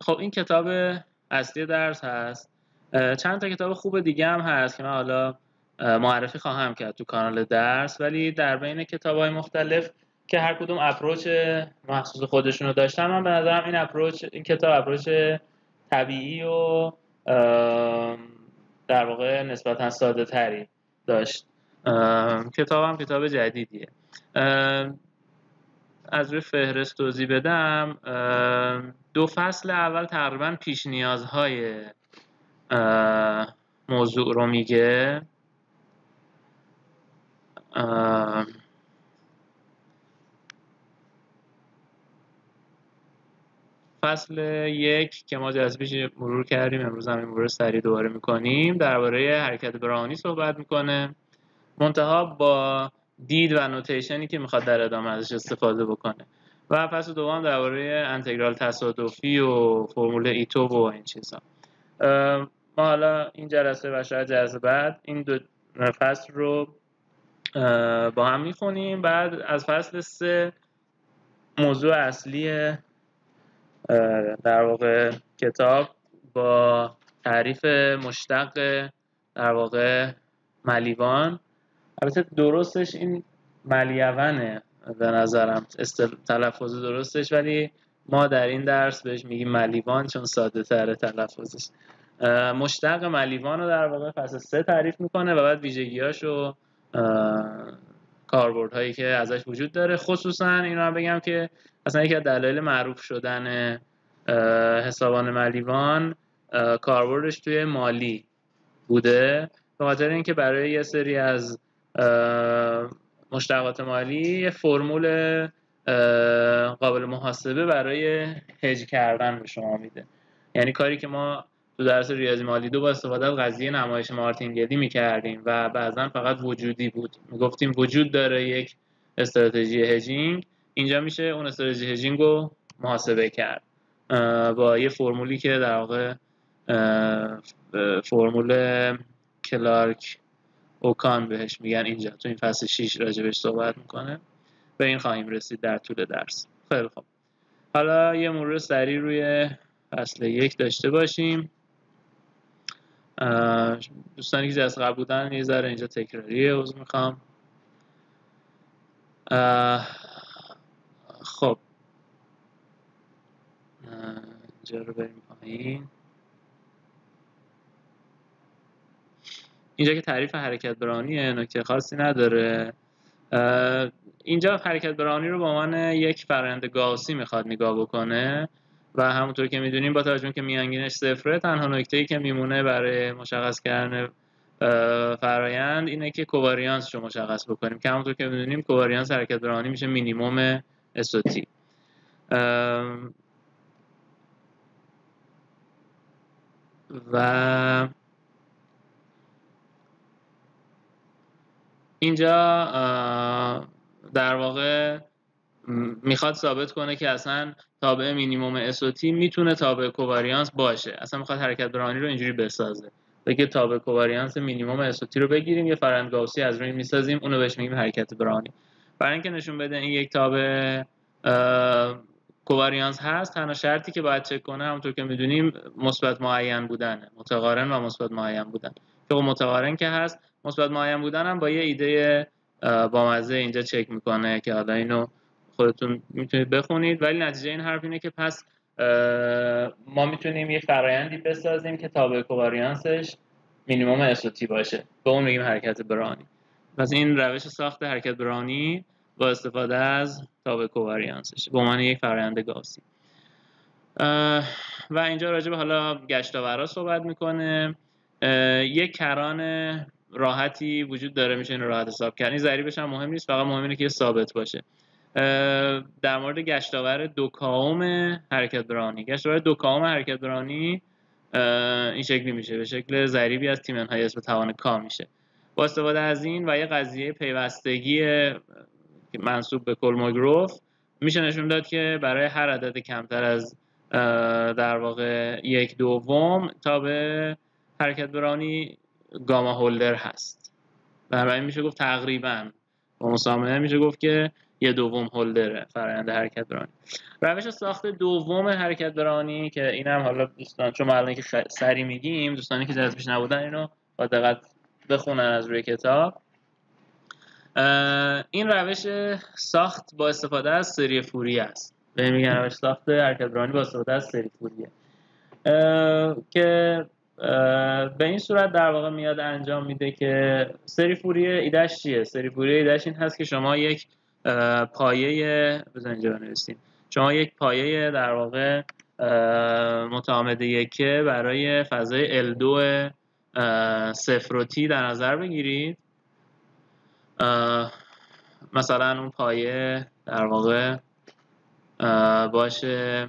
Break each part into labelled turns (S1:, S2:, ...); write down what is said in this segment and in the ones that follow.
S1: خب این کتاب اصلی درس هست. چند تا کتاب خوب دیگه هم هست که من حالا معرفی خواهم کرد تو کانال درس. ولی در بین کتاب های مختلف که هر کدوم اپروچ مخصوص خودشون رو داشتن من به نظرم این اپروچ این کتاب اپروچ طبیعی و در واقع نسبتا ساده تری داشت. کتاب هم کتاب جدیدیه. از روی فهرست توضیح بدم دو فصل اول تقریبا پیش نیازهای موضوع رو میگه. فصل یک که ما جذبش مرور کردیم امروز هم مرور سریع دوباره می‌کنیم درباره حرکت برانی صحبت می‌کنه. منتها با دید و نوتیشنی که می‌خواد در ادامه ازش استفاده بکنه. و فصل دوم درباره انتگرال تصادفی و فرمول ایتو و این چیزا. ما حالا این جلسه و شاید جلسه بعد این دو فصل رو با هم می‌خونیم. بعد از فصل سه موضوع اصلی در واقع کتاب با تعریف مشتق در واقع ملیوان. البته درستش این ملیونه به نظرم. تلفظ درستش ولی ما در این درس بهش میگیم ملیوان چون ساده تره تلفظش. مشتق ملیوان رو در واقع فصل سه تعریف می‌کنه و بعد ویژگیاش و کاربرد هایی که ازش وجود داره. خصوصا این رو بگم که اصلا یکی از دلایل معروف شدن حسابان ملیوان کاربردش توی مالی بوده. به خاطر اینکه برای یه سری از مشتقات مالی یه فرمول قابل محاسبه برای هج کردن به شما میده. یعنی کاری که ما تو درس ریاضی مالی دو با استفاده از قضیه نمایش مارتینگلی می‌کردیم و بعضا فقط وجودی بود. می‌گفتیم وجود داره یک استراتژی هجینگ اینجا میشه اون استراتژی هجینگ رو محاسبه کرد. با یه فرمولی که در واقع فرمول کلارک اوکان بهش میگن اینجا. تو این فصل 6 راجبش صحبت می‌کنه. به این خواهیم رسید در طول درس. خیلی خوب. حالا یه مرور سریع روی فصل یک داشته باشیم. دوستانی که از قبل بودن یه ذره اینجا تکراریه عوض می‌خوام. خب. اینجا رو بریم پایین. اینجا که تعریف حرکت برانیه نکته خاصی نداره اینجا حرکت برانی رو به عنوان یک فرآیند گاوسی می‌خواد نگاه بکنه و همونطور که می‌دونیم با توجه که میانگینش صفره تنها نکته ای که میمونه برای مشخص کردن فرایند اینه که کوواریانس رو مشخص بکنیم. که همونطور که می‌دونیم کوواریانس حرکت برانی میشه مینیموم اسوتی و اینجا در واقع می‌خواد ثابت کنه که اصلا تابع مینیموم اسوتی می‌تونه تابع کوواریانس باشه. اصلا می‌خواد حرکت برانی رو اینجوری بسازه. بگه تابع کوواریانس مینیموم اسوتی رو بگیریم یه فرند گاوسی از روی می‌سازیم اونو بهش میگیم حرکت برانی برای اینکه نشون بده این یک تابع کوواریانس هست تنها شرطی که باید چک کنه همونطور که می‌دونیم مثبت معین بودنه. متقارن و مثبت معین بودن. که متقارن که هست مثبت بودن هم با یه ایده بامزه اینجا چک می‌کنه که حالا اینو خودتون می‌تونید بخونید. ولی نتیجه این حرف اینه که پس ما می‌تونیم یه فرایندی بسازیم که تابع کوواریانسش مینیمم اسوتی باشه. به اون میگیم حرکت برانی. پس این روش ساخت حرکت برانی با استفاده از تابع کوواریانسش. به عنوان یک فرایند گاوسی. و اینجا راجع به حالا گشتاورا صحبت می‌کنه. یک کران راحتی وجود داره میشه این راحت حساب کرد. این ضریبش هم مهم نیست فقط مهم اینه که ثابت باشه. در مورد گشتاور دوکاوم حرکت برانی. گشتاور دوکاوم حرکت برانی این شکلی میشه. به شکل ضریبی از های اسم توان کا میشه. با استفاده از این و یه قضیه پیوستگی منصوب به کلموگروف میشه نشون داد که برای هر عدد کمتر از در واقع یک دوم تا به حرکت برانی گاما هولدر هست. برای میشه گفت تقریبا. با مسامحه میشه گفت که یه دوم هولدره فرآیند حرکت برانی. روش ساخت دوم حرکت برانی که اینم حالا دوستان چون الان که سری میگیم دوستانی که جذبش نبودن اینو با دقت بخونن از روی کتاب. این روش ساخت با استفاده از سری فوری است. به میگن روش ساخت حرکت برانی با استفاده از سری فوریه. که به این صورت در واقع میاد انجام میده که سری فوریه ایدهش چیه؟ سری فوریه ایدهش این هست که شما یک پایه بزن اینجا بنویسیم. شما یک پایه در واقع متعامد یکه برای فضای L2 صفر و تی در نظر بگیرید. مثلا اون پایه در واقع باشه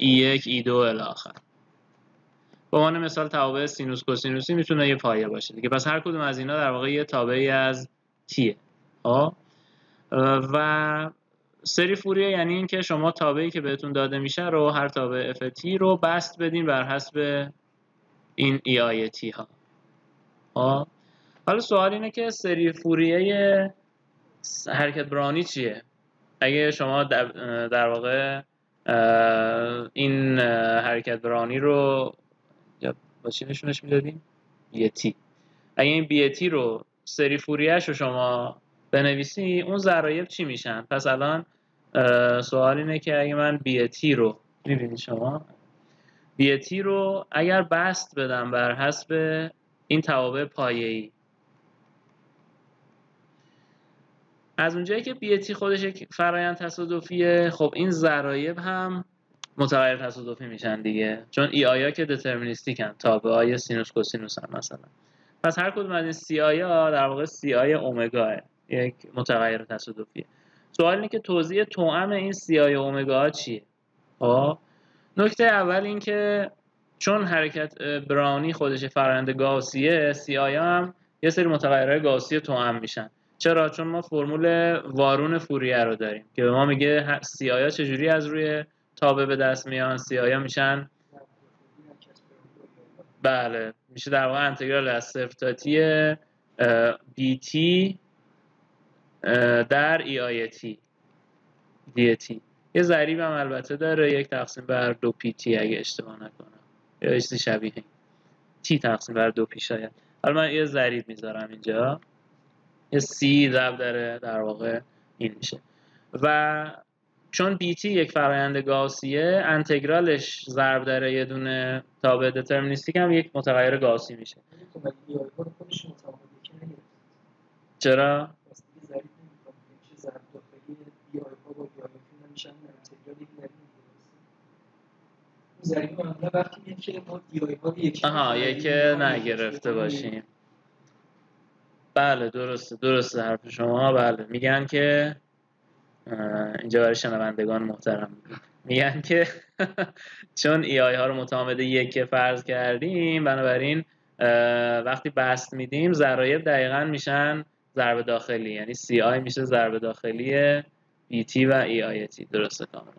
S1: E1 E2 الاخر به عنوان مثال تابع سینوس کوسینوسی می‌تونه یه پایه باشه دیگه. پس هر کدوم از اینا در واقع یه تابعی از تیه ها و سری فوریه یعنی اینکه شما تابعی که بهتون داده میشه رو هر تابع افتی رو بست بدین بر حسب این ای آی تی ها. ها حالا سوال اینه که سری فوریه حرکت برانی چیه؟ اگه شما در واقع این حرکت برانی رو یا با چی نشونش می‌دادیم بیتی اگه این بیتی رو سری فوریهش رو شما بنویسی اون ضرایب چی میشن؟ پس الان سوال اینه که اگه من بیتی رو می‌بینید شما؟ بیتی رو اگر بست بدم بر حسب این توابع پایه‌ای. از اونجایی که بیتی خودش یک فرایند تصادفیه خب این ضرایب هم متغیر تصادفی میشن دیگه. چون ای آیا که دترمینیستیکن تابع های سینوس کوسینوس هم مثلا. پس هر کدوم از این سی آی‌ها در واقع سی آی اومگاه یک متغیر تصادفیه. سوال اینه که توزیع توأم این سی آی اومگا چیه؟ ها نکته اول این که چون حرکت براونی خودش فرآیند گاوسیه سی آی‌ها هم یه سری متغیرهای گاوسی توأم میشن. چرا؟ چون ما فرمول وارون فوریه رو داریم که به ما میگه سی آی‌ها چجوری از روی تابع به دست میان سی آی‌ها میشن. بله میشه در واقع انتگرال از صفر تا تی بی تی در ای آی تی دی تی یه ضریب هم البته داره یک تقسیم بر دو پی تی اگه اشتباه نکنم. یا چیزی شبیه تی تقسیم بر دو پی شاید. حالا من یه ضریب می‌ذارم اینجا. یه سی ضربدر در واقع این میشه. و چون بیتی یک فرایند گاوسیه انتگرالش ضربدر یه دونه تابع deterministic هم یک متغیر گاوسی میشه. چرا؟ آها یک نگرفته باشیم. بله درسته درسته حرف شما. بله میگن که اینجا برای شنوندگان محترم. میگن که چون ای آی ها رو متعامد یک فرض کردیم بنابراین وقتی بسط میدیم ضرایب دقیقا میشن ضرب داخلی. یعنی سی آی میشه ضرب داخلی تی و ای آی تی. درسته کاملا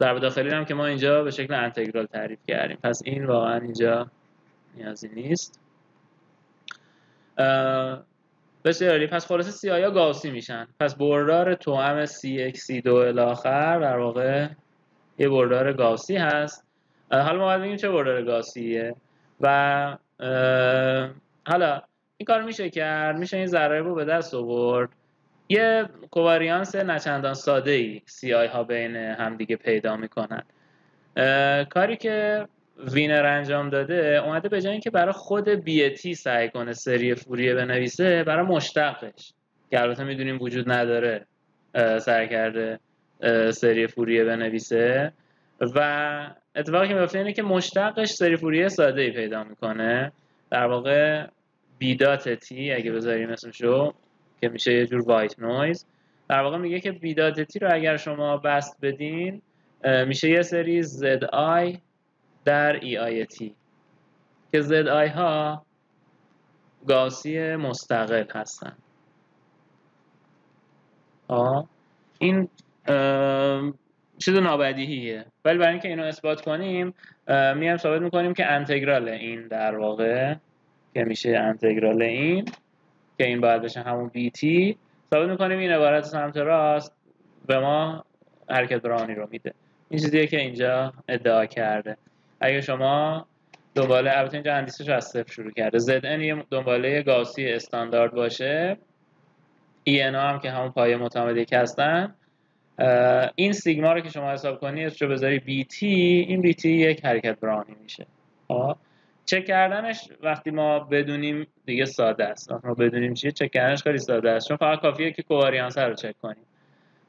S1: ضرب داخلی هم که ما اینجا به شکل انتگرال تعریف کردیم. پس این واقعا اینجا نیازی نیست. بسیاری پس خلاصه سی آی‌ها گاوسی میشن. پس بردار توام سی تا الی آخر در واقع یه بردار گاوسی هست. حالا ما باید بگیم چه بردار گاوسیه. و حالا این کار میشه کرد. میشه این ضرایب رو به دست آورد. یه کوواریانس نچندان ساده ای سی آی ها بین همدیگه پیدا می‌کنن. کاری که وینر انجام داده اومده به جای اینکه برای خود بیتی سعی کنه سری فوریه بنویسه برای مشتقش. که البته می‌دونیم وجود نداره سعی کرده سری فوریه بنویسه. و اتفاقی که میفته اینه که مشتقش سری فوریه ساده ای پیدا می‌کنه. در واقع بی dot تی اگه بذاریم اسمشو که میشه یه جور white noise در واقع میگه که بی dot تی رو اگر شما بسط بدین میشه یه سری زد آی در EIT که ZI ها گاوسی مستقل هستن. آه. این چیز نابدیهیه. ولی برای اینکه اینو اثبات کنیم میام ثابت می‌کنیم که انتگرال این در واقع که میشه انتگرال این که این باید بشه همون BT ثابت می‌کنیم این عبارت سمت راست به ما حرکت برانی رو میده. این چیزیه که اینجا ادعا کرده. اگه شما دنباله البته اینجا اندیسش از صفر شروع کرده. زد یه دنباله گاسی استاندارد باشه. ای هم که همون پایه متعامل هستن. این سیگما رو که شما حساب کنی رو بذاری بی تی. این بی تی یک حرکت براونی میشه. خب؟ چک کردنش وقتی ما بدونیم دیگه ساده است. ما بدونیم چیه چک کردنش خیلی ساده است. چون فقط کافیه که کوواریانس رو چک کنیم.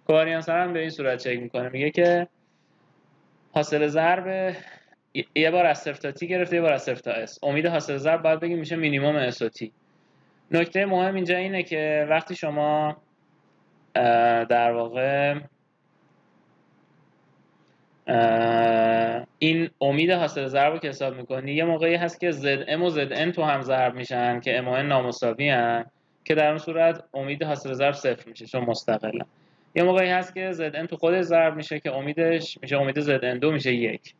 S1: کوواریانس هم به این صورت چک می‌کنه. میگه که حاصل ضرب یه بار از صفر تا تی گرفته یه بار از صفر تا اس. امید حاصل ضرب باید بگیم میشه مینیمم اس و تی. نکته مهم اینجا اینه که وقتی شما در واقع این امید حاصل ضرب رو که حساب می‌کنی یه موقعی هست که ام و ان تو هم ضرب میشن که ام و ان نامساوی هن که در اون صورت امید حاصل ضرب صفر میشه چون مستقلا یه موقعی هست که ان تو خود ضرب میشه که امیدش میشه امید ان دو میشه یک.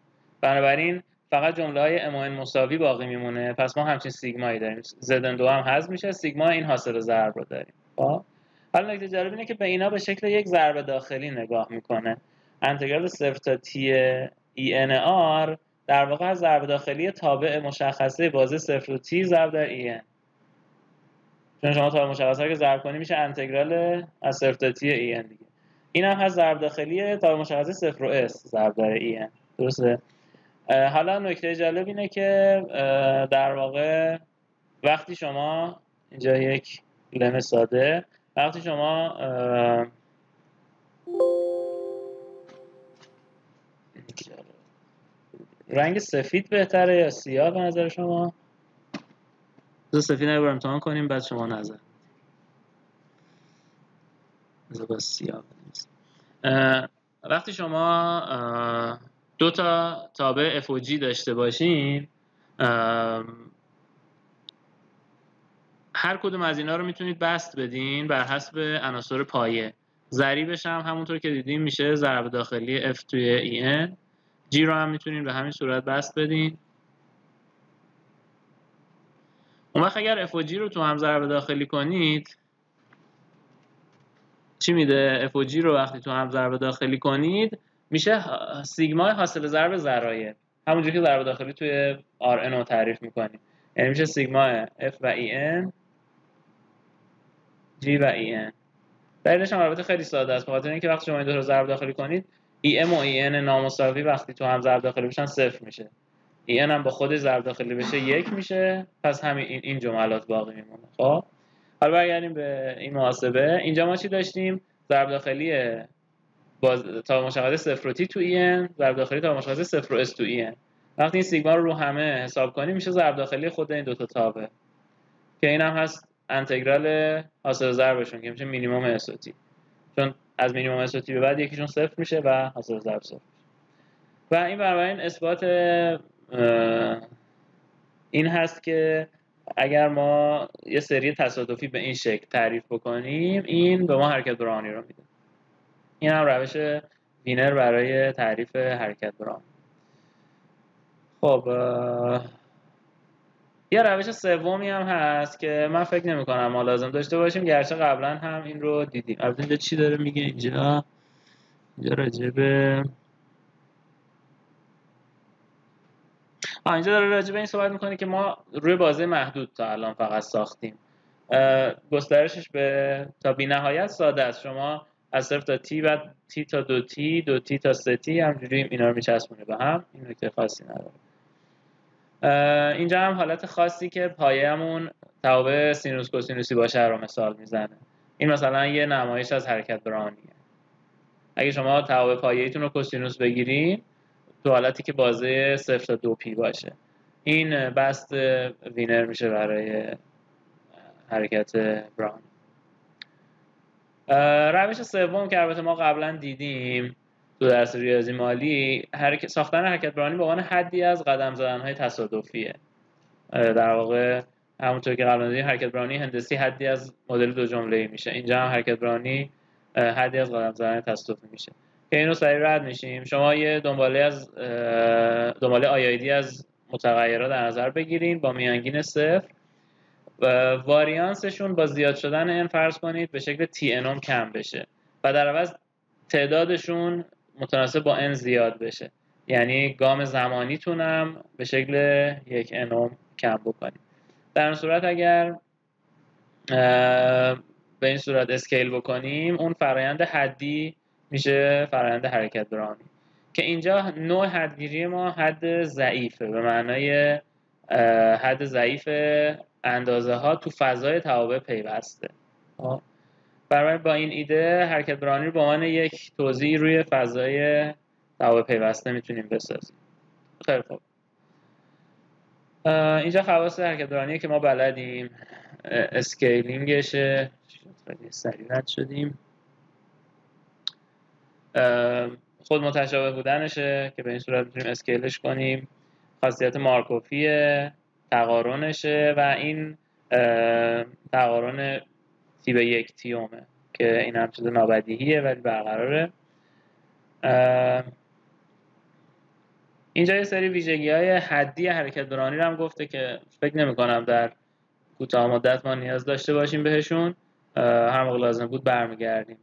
S1: بنابراین فقط جمله های مساوی باقی میمونه. پس ما همچین سیگمایی داریم. زد ان دو هم حذف میشه. سیگما این حاصل ضرب رو داریم. خب؟ حالا نکته جالب اینه که به اینا به شکل یک ضرب داخلی نگاه می‌کنه. انتگرال صفر تا تی ای ان آر در واقع از ضرب داخلی تابع مشخصه بازه صفر و تی ضرب در ای ان چون شما تابع مشخصه که ضرب کنی میشه انتگرال از صفر تا تی ای ان دیگه. این هم هست ضرب داخلی تابع مشخصه صفر و اس ضرب در ای ان درسته؟ حالا نکته جالب اینه که در واقع وقتی شما اینجا یک لم ساده وقتی شما رنگ سفید بهتره یا سیاه به نظر شما؟ سفید رو امتحان کنیم بعد شما نظر. سیاه. وقتی شما دو تا تابع F و G داشته باشین. هر کدوم از اینا رو می‌تونید بست بدین بر حسب عناصر پایه. ضریبش هم همونطور که دیدیم میشه ضرب داخلی F توی EN G رو هم می‌تونین به همین صورت بست بدین. اون وقت اگر F و G رو تو هم ضرب داخلی کنید چی میده؟ F و G رو وقتی تو هم ضرب داخلی کنید میشه سیگما حاصل ضرب ذرایع همونجوری که ضرب داخلی توی RN رو تعریف می‌کنیم. یعنی میشه سیگما F و EN G و EN دلیلش هم البته خیلی ساده است. بخاطر اینکه وقتی شما این دو رو ضرب داخلی کنید EM و EN نامساوی وقتی تو هم ضرب داخلی بشن صفر میشه. EN هم با خود ضرب داخلی بشه یک میشه پس همین این جملات باقی میمونه. خب؟ حالا برگردیم به این محاسبه. اینجا ما چی داشتیم؟ ضرب داخلی باز تا مشخصه صفر و تی تو این ضرب داخلی تا مشخصه صفر و اس تو این. وقتی این سیگما رو همه حساب کنیم میشه ضرب داخلی خود این دو تا تابع که این هم هست انتگرال حاصل ضربشون که میشه مینیمم اس چون از مینیمم اس به بعد یکیشون صفر میشه و حاصل ضرب صفر و این بنابراین اثبات این هست که اگر ما یه سری تصادفی به این شکل تعریف بکنیم این به ما حرکت براونی رو میده. این هم روش وینر برای تعریف حرکت بران خب یه روش سومی هم هست که من فکر نمی کنم ما لازم داشته باشیم. گرچه قبلا هم این رو دیدیم. البته اینجا چی داره میگه؟ اینجا اینجا راجبه اینجا داره راجبه این صحبت می‌کنه که ما روی بازه محدود تا الان فقط ساختیم. گسترشش به تا بی نهایت ساده است. شما از صفر تا تی و تی تا دو تی دو تی تا سه تی همجوری اینا رو میچسبونه به هم. این نکته خاصی نداره. اینجا هم حالت خاصی که پایه‌مون توابع سینوس کوسینوسی باشه رو مثال می‌زنه. این مثلا یه نمایش از حرکت براونیه. اگه شما توابع پایه‌ایتون رو کوسینوس بگیرین تو حالتی که بازه صفر تا دو پی باشه. این بست وینر میشه برای حرکت برانی. روش سوم که البته ما قبلا دیدیم تو درس ریاضی مالی حرکت ساختن حرکت برانی به عنوان حدی از قدم زدن های تصادفیه در واقع همونطور که قبلا دیدیم حرکت برانی هندسی حدی از مدل دو جمله میشه. اینجا هم حرکت برانی حدی از قدم زدن تصادفی میشه. که اینو سریع رد میشیم. شما یه دنباله از دنباله آیایدی از متغیرات در نظر بگیرین با میانگین صفر. واریانسشون با زیاد شدن n فرض کنید به شکل تی انوم کم بشه و در عوض تعدادشون متناسب با n زیاد بشه. یعنی گام زمانیتونم به شکل یک انوم کم بکنید. در این صورت اگر به این صورت اسکیل بکنیم اون فرایند حدی میشه فرایند حرکت برانی. که اینجا نوع حدگیری ما حد ضعیفه به معنای حد ضعیف اندازه ها تو فضای توابع پیوسته؟ برای با این ایده حرکت برانی رو به عنوان یک توضیح روی فضای توابع پیوسته می‌تونیم بسازیم. خیلی خوب. اینجا خواص حرکت برانیه که ما بلدیم. اسکیلینگشه. سریع رد شدیم. خود متشابه بودنشه که به این صورت می‌تونیم اسکیلش کنیم. خاصیت مارکوفی تقارنشه و این تقارن تی به یک تیومه که این هم چیز نابدیهیه ولی برقراره. اینجا یه سری ویژگی های حدی حرکت دورانی رو هم گفته که فکر نمی کنم در کوتاه مدت ما نیاز داشته باشیم بهشون. هر موقع لازم بود برمیگردیم.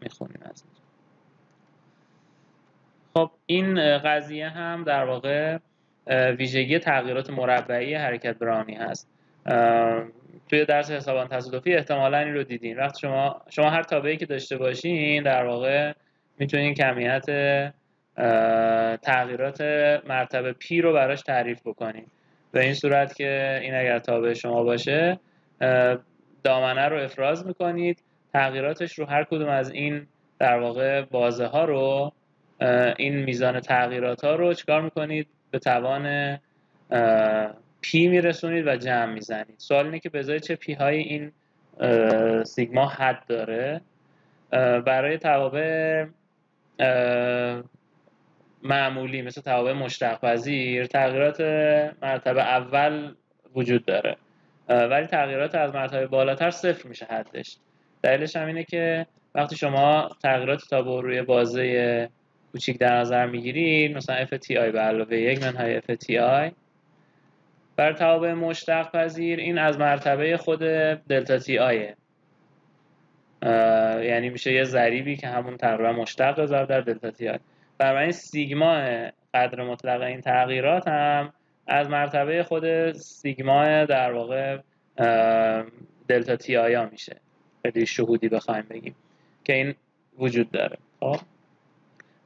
S1: می‌خونیم از خب این قضیه هم در واقع ویژگی تغییرات مربعی حرکت برانی هست. توی درس حسابان تصادفی احتمالا این رو دیدین. وقتی شما شما هر تابعی که داشته باشین در واقع می‌تونین کمیت تغییرات مرتبه پی رو براش تعریف بکنین. به این صورت که این اگر تابع شما باشه دامنه رو افراز می‌کنید. تغییراتش رو هر کدوم از این در واقع بازه ها رو این میزان تغییرات ها رو چکار می‌کنید؟ به توان پی میرسونید و جمع می‌زنید. سوال اینه که به چه پی های این سیگما حد داره؟ برای توابع معمولی مثل توابع مشتق پذیر تغییرات مرتبه اول وجود داره. ولی تغییرات از مرتبه بالاتر صفر میشه حدش. دلیلش هم اینه که وقتی شما تغییرات تا روی بازه کوچیک در نظر می‌گیرید مثلا آی به علاوه یک منهای آی بر توابع مشتق پذیر این از مرتبه خود دلتا تی آیه یعنی میشه یه ضریبی که همون تقریبا مشتق ضرب در دلتا تی آی این سیگما قدر مطلق این تغییرات هم از مرتبه خود سیگما در واقع دلتا تی آیا میشه. خیلی شهودی بخوایم بگیم که این وجود داره. خب؟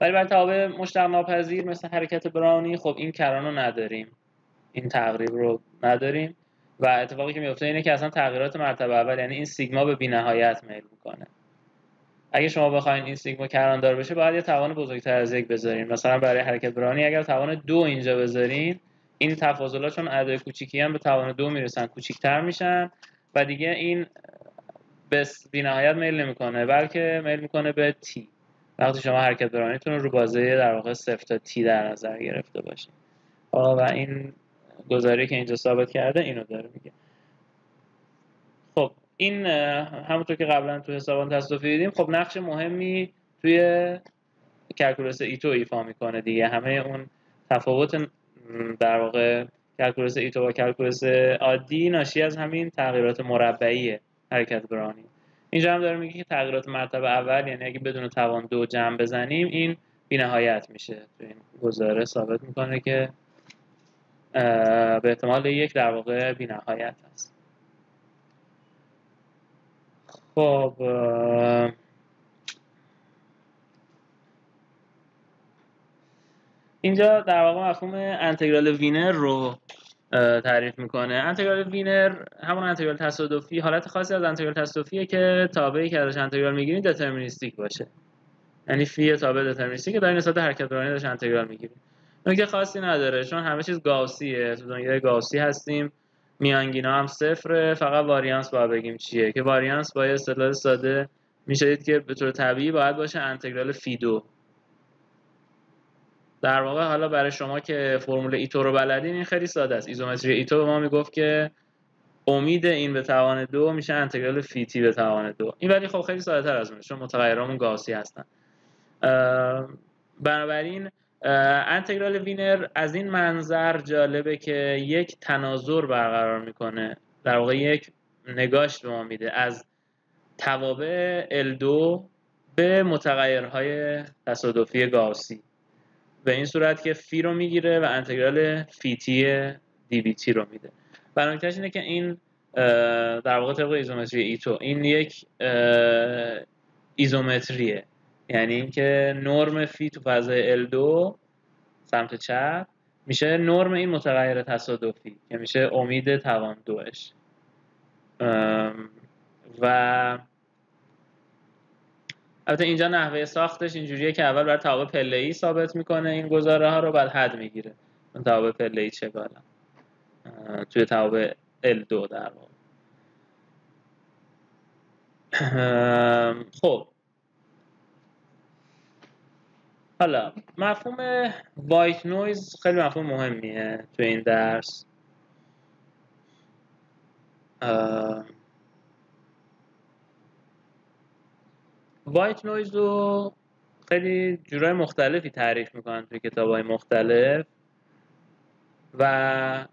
S1: ولی بر توابع مشتق ناپذیر مثل حرکت برانی خب این کرانو نداریم. این تقریب رو نداریم. و اتفاقی که میفته اینه که اصلا تغییرات مرتبه اول یعنی این سیگما به بینهایت میل می‌کنه. اگه شما بخواید این سیگما کراندار بشه باید یه توان بزرگتر از یک بذارین. مثلا برای حرکت برانی اگر توان دو اینجا بذارین این تفاضلات چون عدد کوچیکی هم به توان دو می‌رسن کوچیکتر میشن و دیگه این به بینهایت میل نمی‌کنه بلکه میل می‌کنه به تی. وقتی شما حرکت برانیتون رو بازه در واقع صفر تا تی در نظر گرفته باشین و این گزاره‌ای که اینجا ثابت کرده اینو داره میگه. خب این همونطور که قبلا تو حسابان تصادفی دیدیم خب نقش مهمی توی calculus ایتو ایفا می‌کنه دیگه. همه اون تفاوت در واقع calculus ایتو و calculus عادی ناشی از همین تغییرات مربعی حرکت براونی. اینجا هم داره میگه که تغییرات مرتبه اول یعنی اگه بدون توان دو جمع بزنیم این بینهایت میشه. تو این گزاره ثابت می‌کنه که به احتمال یک در واقع بینهایت هست. خب اینجا در واقع مفهوم انتگرال وینر رو تعریف می‌کنه. انتگرال وینر همون انتگرال تصادفی حالت خاصی از انتگرال تصادفیه که تابعی که ازش انتگرال می‌گیرید deterministic باشه. یعنی فی تابع deterministic که در نسبت حرکت براونی ازش انتگرال می‌گیرید نکته خاصی نداره چون همه چیز گاوسیه. تو دنیای گاوسی هستیم میانگینا هم صفره فقط واریانس باید بگیم چیه. که واریانس با اصطلاح ساده میشه که به طور طبیعی باید باشه انتگرال فی دو. در واقع حالا برای شما که فرمول ایتو رو بلدین این خیلی ساده است. ایزومتری ایتو به ما می‌گفت که امید این به توان دو میشه انتگرال فیتی به توان دو. این ولی خب خیلی ساده تر از اونه چون متغیرامون گاوسی هستن. بنابراین انتگرال وینر از این منظر جالبه که یک تناظر برقرار می‌کنه. در واقع یک نگاش به ما میده از توابع L2 به متغیرهای تصادفی گاوسی. به این صورت که فی رو می‌گیره و انتگرال فیتی دی بی تی رو میده. بنابراین اینه که این در واقع طبق ایزومتری ایتو این یک ایزومتریه. یعنی اینکه نرم فی تو فضای L2 سمت چپ میشه نرم این متغیر تصادفی که میشه امید توان دوش. و البته اینجا نحوه ساختش اینجوریه که اول برای توابع پله ای ثابت می‌کنه این گذاره ها رو بعد حد می‌گیره. اون توابع پله ای چه توی توابع L2 در واقع. خب. حالا مفهوم white noise خیلی مفهوم مهمیه تو این درس. white noise رو خیلی جورای مختلفی تعریف می‌کنن توی کتاب های مختلف. و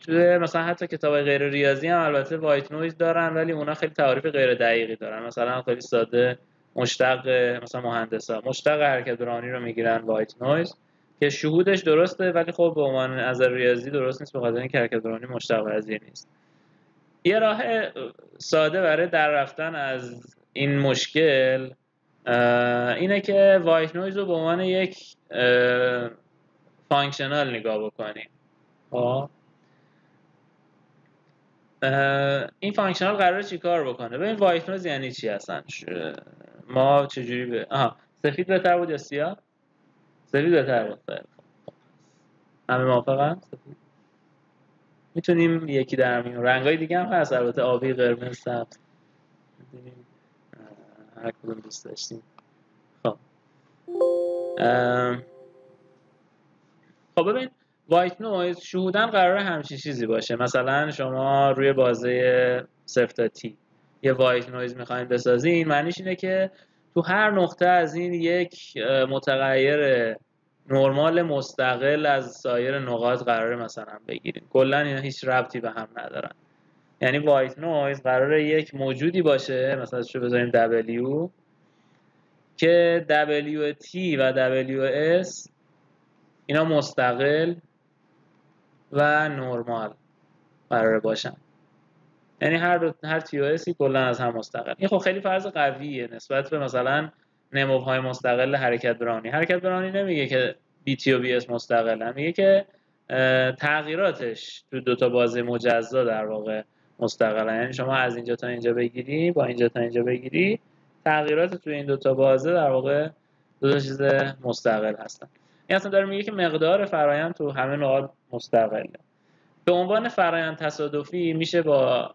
S1: توی مثلا حتی کتاب غیر ریاضی هم البته white noise دارن ولی اونا خیلی تعریف غیر دقیقی دارن. مثلا خیلی ساده مشتق مثلا مهندسا. مشتق حرکت براونی رو می‌گیرن white noise که شهودش درسته ولی خب به لحاظ نظر ریاضی درست نیست به خاطر اینکه حرکت براونی مشتق نیست. یه راه ساده برای در رفتن از این مشکل اینه که white noise رو به عنوان یک functional نگاه بکنیم. خب؟ این functional قرار چیکار بکنه؟ ببین white noise یعنی چی هستن ما چجوری به آها سفید بهتر بود یا سیاه؟ سفید بهتر بود. همه موافقن؟ سفید می‌تونیم یکی در میون. رنگای دیگه هم هست البته آبی قرمز سبز. هر کدوم دوست داشتیم. خب. خب ببین white noise شهودا قرار همچین چیزی باشه. مثلا شما روی بازه صفر T یه white noise می‌خواین بسازین معنیش اینه که تو هر نقطه از این یک متغیر نرمال مستقل از سایر نقاط قرار مثلا بگیریم کلا اینا هیچ ربطی به هم ندارن. یعنی white noise قرار یک موجودی باشه مثلا چه بذاریم W که WT و WS اینا مستقل و نرمال قرار باشن. یعنی هر دو هر تی اسی کلا از هم مستقل. این خب خیلی فرض قویه نسبت به مثلا نموهای مستقل حرکت برانی. حرکت برانی نمیگه که بی تی و بی اس مستقلن میگه که تغییراتش تو دو تا بازه مجزا در واقع مستقلن یعنی شما از اینجا تا اینجا بگیری با اینجا تا اینجا بگیری تغییرات تو این دو تا بازه در واقع دو تا چیز مستقل هستن. این اصلا داره میگه که مقدار فرایند تو همه نقاط مستقله. به عنوان فرایند تصادفی میشه با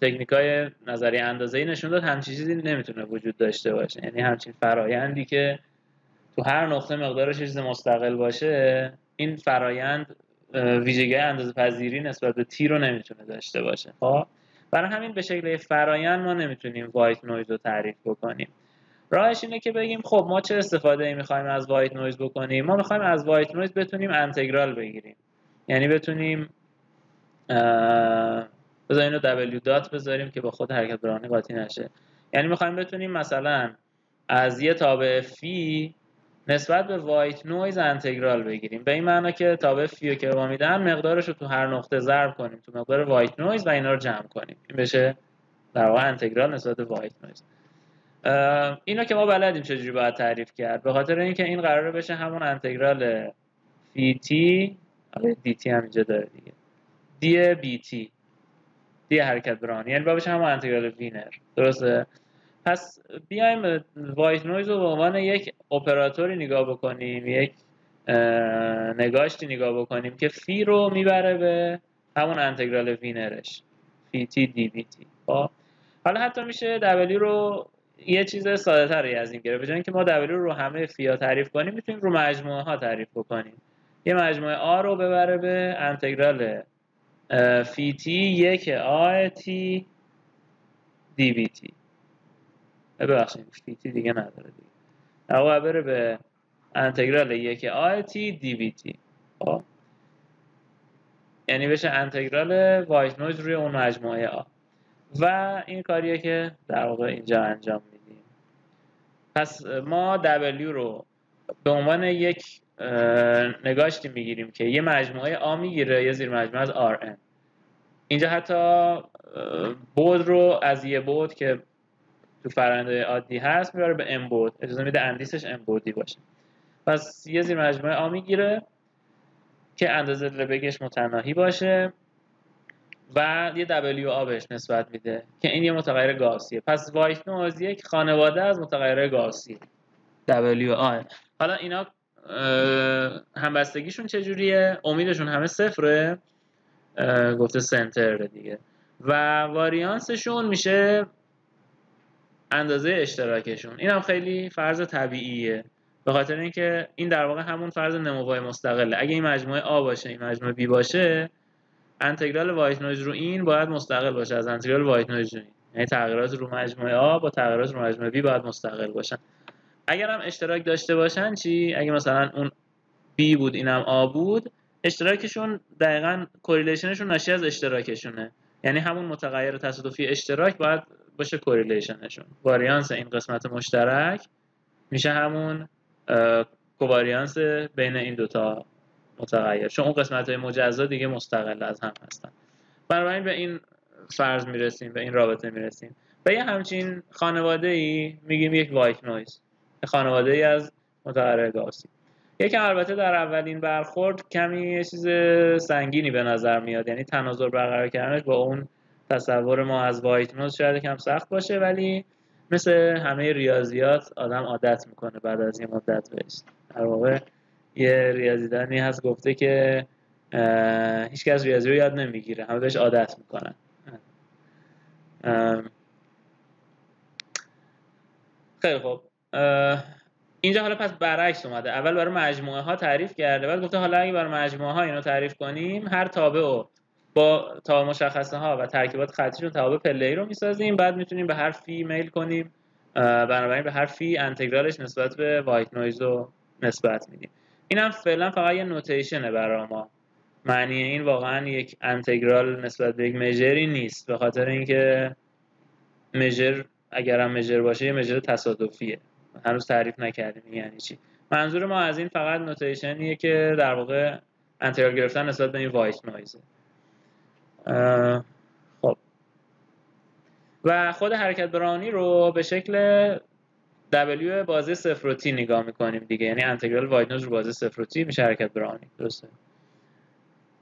S1: تکنیک های نظری اندازه ای نشون داد همچین چیزی نمی‌تونه وجود داشته باشه. یعنی همچین فرایندی که تو هر نقطه مقدارش چیز مستقل باشه این فرایند ویژگی اندازه پذیری نسبت به t رو نمی‌تونه داشته باشه. خب؟ برای همین به شکل فرایند ما نمی‌تونیم white noise رو تعریف بکنیم. راهش اینه که بگیم خب ما چه استفاده ای می‌خوایم از white noise بکنیم؟ ما می‌خوایم از white noise بتونیم انتگرال بگیریم. یعنی بتونیم بذاریم اینو W dot بذاریم که با خود حرکت براونی قاطی نشه. یعنی می‌خوایم بتونیم مثلا از یه تابع فی نسبت به white noise انتگرال بگیریم. به این معنا که تابع فی که ما میدن مقدارش رو تو هر نقطه ضرب کنیم تو مقدار white noise و اینا رو جمع کنیم. این بشه در واقع انتگرال نسبت به white noise اینو که ما بلدیم چجوری باید تعریف کرد. به خاطر اینکه این قراره بشه همون انتگرال فی تی دی تی هم اینجا داره دیگه. dB_t دی حرکت براونی. یعنی بابش هم انتگرال وینر. درسته؟ پس بیایم white noise رو به عنوان یک اپراتوری نگاه بکنیم یک نگاشتی نگاه بکنیم که فی رو می‌بره به همون انتگرال وینرش فی تی دی بی تی. خب. حالا حتی میشه W رو یه چیز ساده تری از این گرفت که ما W رو رو همه فیا تعریف کنیم می‌تونیم رو مجموعه ها تعریف بکنیم. یه مجموعه A رو ببره به انتگرال فی تی یک آ تی دی بی تی. ببخشید تی دیگه نداره دیگه. اما بره به انتگرال یک آی تی دی بی تی. یعنی بشه انتگرال white noise روی اون مجموعه A. و این کاریه که در واقع اینجا انجام میدیم. پس ما W رو به عنوان یک نگاشتی می‌گیریم که یه مجموعه A می‌گیره یه زیر مجموعه از Rn اینجا حتی بود رو از یه بعد که تو فرایند عادی هست می‌بره به m بعد اجازه میده اندیسش m بعدی باشه. پس یه زیر مجموعه آ می‌گیره که اندازه لبگش متناهی باشه و یه W آ بهش نسبت میده که این یه متغیر گاسیه پس وایت نوز یک خانواده از متغیر گاسی W آ. حالا اینا همبستگیشون چجوریه؟ امیدشون همه صفره. گفته سنتر دیگه. و واریانسشون میشه اندازه اشتراکشون. این هم خیلی فرض طبیعیه. به خاطر اینکه این در واقع همون فرض نموهای مستقله. اگه این مجموعه A باشه این مجموعه B باشه انتگرال white noise رو این باید مستقل باشه از انتگرال white noise رو این. یعنی تغییرات رو مجموعه A با تغییرات رو مجموعه B باید مستقل باشن. اگر هم اشتراک داشته باشن چی؟ اگه مثلا اون B بود اینم A بود اشتراکشون دقیقا correlation شون ناشی از اشتراکشونه. یعنی همون متغیر تصادفی اشتراک باید باشه correlation شون واریانس این قسمت مشترک میشه همون کوواریانس بین این دوتا متغیر. چون اون قسمت های مجزا دیگه مستقل از هم هستن. بنابراین به این فرض می‌رسیم به این رابطه می‌رسیم. به یه همچین خانواده ای میگیم یک white noise خانواده ای از متغیر گاوسی یکم البته در اولین برخورد کمی یه چیز سنگینی به نظر میاد. یعنی تناظر برقرار کردنش با اون تصور ما از وایت نوز شاید کم سخت باشه ولی مثل همه ریاضیات آدم عادت می‌کنه بعد از یه مدت بهش. در واقع یه ریاضیدانی هست گفته که هیچکس ریاضی رو یاد نمی‌گیره همه بهش عادت می‌کنن. خیلی خب اینجا حالا پس برعکس اومده. اول برای مجموعه ها تعریف کرده بعد گفته حالا اگه برای مجموعه ها اینو تعریف کنیم هر تابع رو با تابع مشخصه ها و ترکیبات خطیشون تابع پله رو می‌سازیم. بعد می‌تونیم به هر فی میل کنیم. بنابراین به هر فی انتگرالش نسبت به white noise رو نسبت میدیم. این هم فعلا فقط یه notation ه برای ما. معنی این واقعا یک انتگرال نسبت به یک measure ی نیست. به خاطر اینکه measure اگر هم measure باشه یه measure تصادفیه. هنوز تعریف نکردیم یعنی چی. منظور ما از این فقط notation یه که در واقع انتگرال گرفتن نسبت به این white noise ه خب. و خود حرکت براونی رو به شکل W بازه‌ی صفر و T نگاه می‌کنیم دیگه. یعنی انتگرال white noise رو بازه‌ی صفر و T میشه حرکت براونی. درسته؟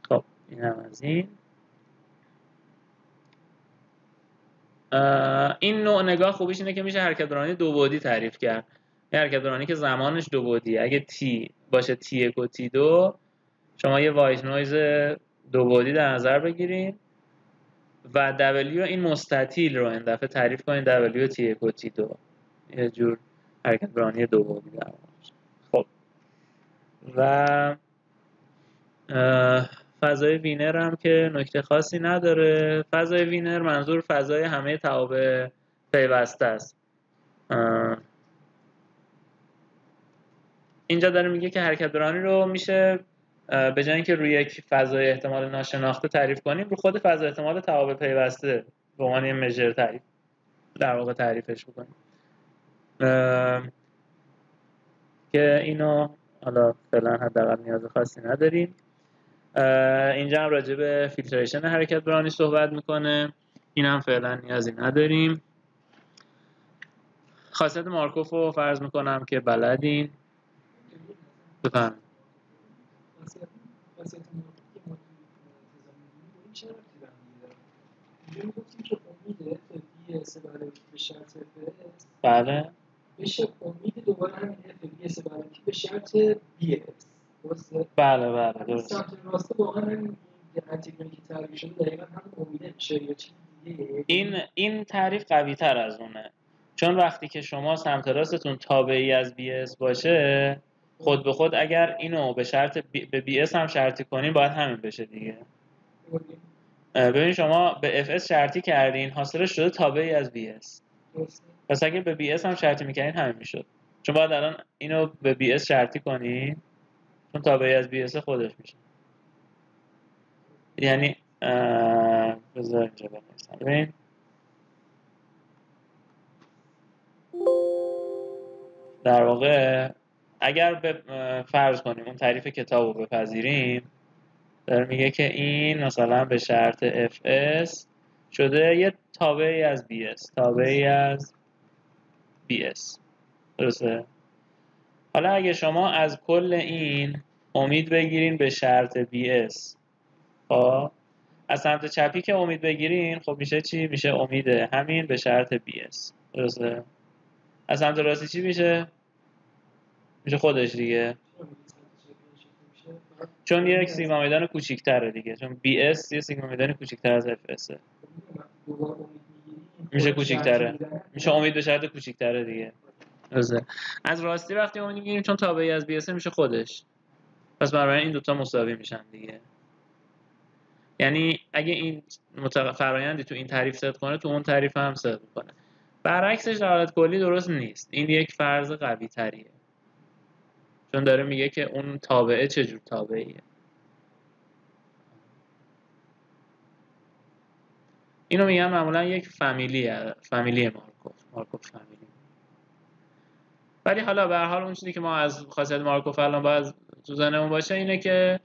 S1: خب این هم از این. این نوع نگاه خوبیش اینه که میشه حرکت براونی دو بعدی تعریف کرد. یه حرکت براونی که زمانش دو بعدیه اگه T باشه T یک و T دو شما یه white noise دو بعدی در نظر بگیرید و W این مستطیل رو این دفعه تعریف کنید W تی یک و T دو. یه جور حرکت براونی دو بعدی در خب. و فضای وینر هم که نکته خاصی نداره. فضای وینر منظور فضای همه توابع پیوسته است. اینجا داره میگه که حرکت برانی رو میشه به جای اینکه روی یک فضای احتمال ناشناخته تعریف کنیم رو خود فضای احتمال توابع پیوسته به عنوان یه تعریف در واقع تعریفش بکنیم. که اینو حالا فعلا حداقل نیاز خاصی نداریم. اینجا هم راجع به فیلتریشن حرکت برانی صحبت می‌کنه. این هم فعلا نیازی نداریم. خاصیت مارکوف رو فرض می‌کنم که بلدین. بفهم بله.
S2: بشه امید دوباره همین اف به شرط بی بله بله درست سمت راسته واقعا این انتیگونی که تعریف شده دقیقا هم امیده میشه یا چیز
S1: این این تعریف قوی تر از اونه. چون وقتی که شما سمت راستتون تابعی از bs باشه خود به خود اگر اینو به شرط به bs هم شرطی کنین باید همین بشه دیگه. ببین شما به fs شرطی کردین حاصلش شده تابعی از bs پس اگه به bs هم شرطی می‌کردین همین می‌شد. چون باید الان اینو به bs شرطی کنی چون تابعی از بی اس خودش میشه. یعنی بذار اینجا بنویسم. ببین. در واقع اگر به فرض کنیم اون تعریف کتاب رو بپذیریم داره میگه که این مثلا به شرط fs شده یه تابعی از bs تابعی از bs درسته؟ حالا اگه شما از کل این امید بگیرین به شرط bs خب؟ از سمت چپی که امید بگیرین خب میشه چی؟ میشه امید همین به شرط bs درسته؟ از سمت راستی چی میشه؟ میشه خودش دیگه. چون یک سیگما میدان کوچیک‌تره دیگه. چون bs یه سیگما میدان کوچیک‌تر از fs میشه کوچیک‌تره. میشه امید به شرط کوچیک‌تره دیگه. از راستی وقتی امید می‌گیریم چون تابعی از بی اس میشه خودش. پس برای این دوتا مساوی میشن دیگه. یعنی اگه این فرایندی تو این تعریف صدق کنه تو اون تعریف هم صدق کنه برعکسش در حالت کلی درست نیست. این یک فرض قوی تریه چون داره میگه که اون تابعه چجور تابعیه. اینو میگن معمولا یک فامیلی فامیلی مارکوف مارکوف فامیلی. ولی حالا به هر حال اون چیزی که ما از خاصیت مارکوف الان باید تو ذهنمون باشه اینه که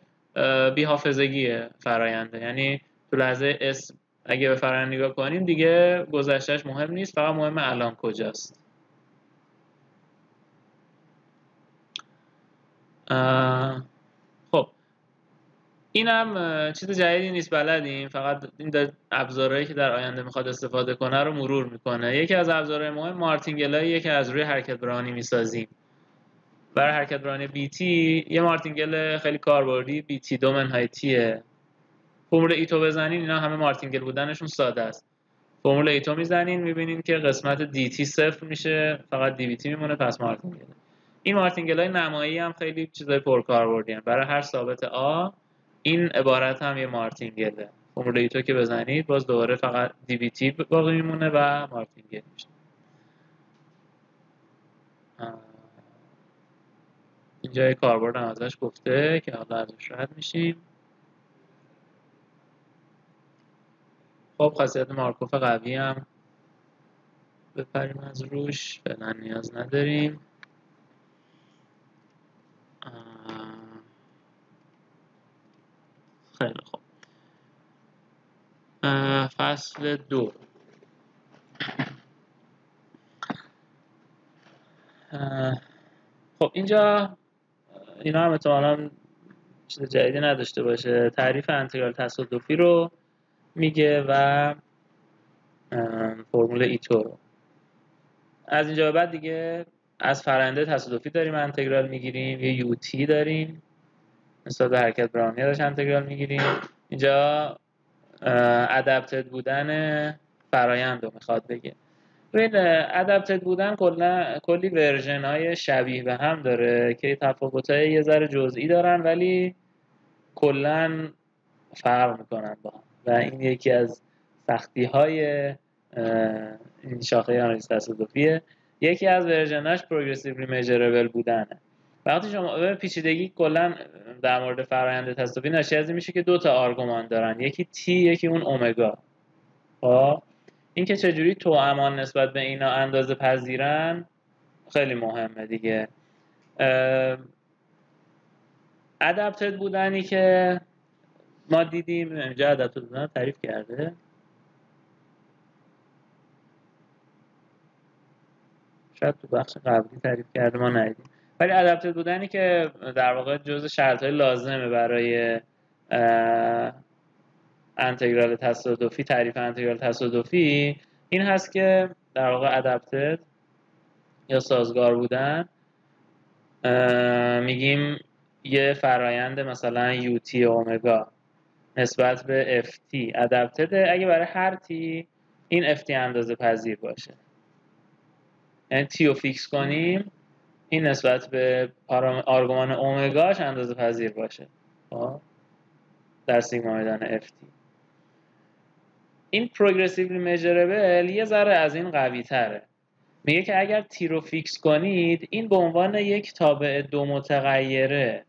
S1: بی حافظگی فراینده یعنی تو لحظه اسم اگه به فرایند نگاه کنیم دیگه گذشتهش مهم نیست فقط مهم الان کجاست. خب. اینم چیز جدیدی نیست بلدیم فقط این ابزارهایی که در آینده می‌خواد استفاده کنه رو مرور می‌کنه. یکی از ابزارهای مهم مارتینگلایی که از روی حرکت براونی می‌سازیم. برای حرکت براونی bt یه مارتینگل خیلی کاربردی bt دو منهای T ه فرمول ایتو بزنین اینا همه مارتینگل بودنشون ساده است. فرمول ایتو می‌زنین می‌بینین که قسمت dt صفر میشه فقط dt میمونه پس مارتینگل این مارتینگل های نمایی هم خیلی چیزای پرکاربردی برای هر ثابت آ این عبارت هم یه مارتینگله. فرمول ایتو که بزنید باز دوباره فقط T باقی میمونه و مارتینگل میشه. اینجا یه کاربرد هم ازش گفته که حالا ازش رد میشیم. خب خاصیت مارکوف قوی هم بپریم از روش فعلا نیاز نداریم. خیلی خوب. فصل دو. خب اینجا اینا هم اتمالا چیز جدیدی نداشته باشه. تعریف انتگرال تصادفی رو میگه و فرمول ایتو رو. از اینجا به بعد دیگه از فرایند تصادفی داریم انتگرال می‌گیریم یه ut داریم. مثلا به حرکت براونی داشت انتگرال می‌گیریم. اینجا adapted بودن فرایند رو می‌خواد بگه. ببین adapted بودن کلا کلی version های شبیه به هم داره که تفاوت های یه ذره جزئی دارن ولی کلا فرق می‌کنن با هم. و این یکی از سختی های این شاخه آنالیز تصادفیه. یکی از ورژناش پروگرسیولی میجربل بودنه. وقتی شما به پیچیدگی کلا در مورد فرآیند تصادفی ناشی از میشه که دو تا آرگومان دارن. یکی تی یکی اون اومگا خب؟ این که چجوری تو امان نسبت به اینا اندازه پذیرن خیلی مهمه دیگه. ادپتد بودنی که ما دیدیم اینجا ادپتد بودن تعریف کرده؟ شاید تو بخش قبلی تعریف کرده ما ندیدیم. ولی ادپتد بودنی که در واقع جز شرط های لازمه برای انتگرال تصادفی تعریف انتگرال تصادفی این هست که در واقع ادپتد یا سازگار بودن. میگیم یه فرایند مثلا یوتی اومگا نسبت به FT ادپتد اگه برای هر تی این FT اندازه پذیر باشه. یعنی تی رو فیکس کنیم. این نسبت به آرگومان اومگاش اندازه پذیر باشه. خب؟ در سیگما میدان FT این پروگرسیولی میجربل یه ذره از این قوی تره میگه که اگر تی رو فیکس کنید این به عنوان یک تابع دو متغیره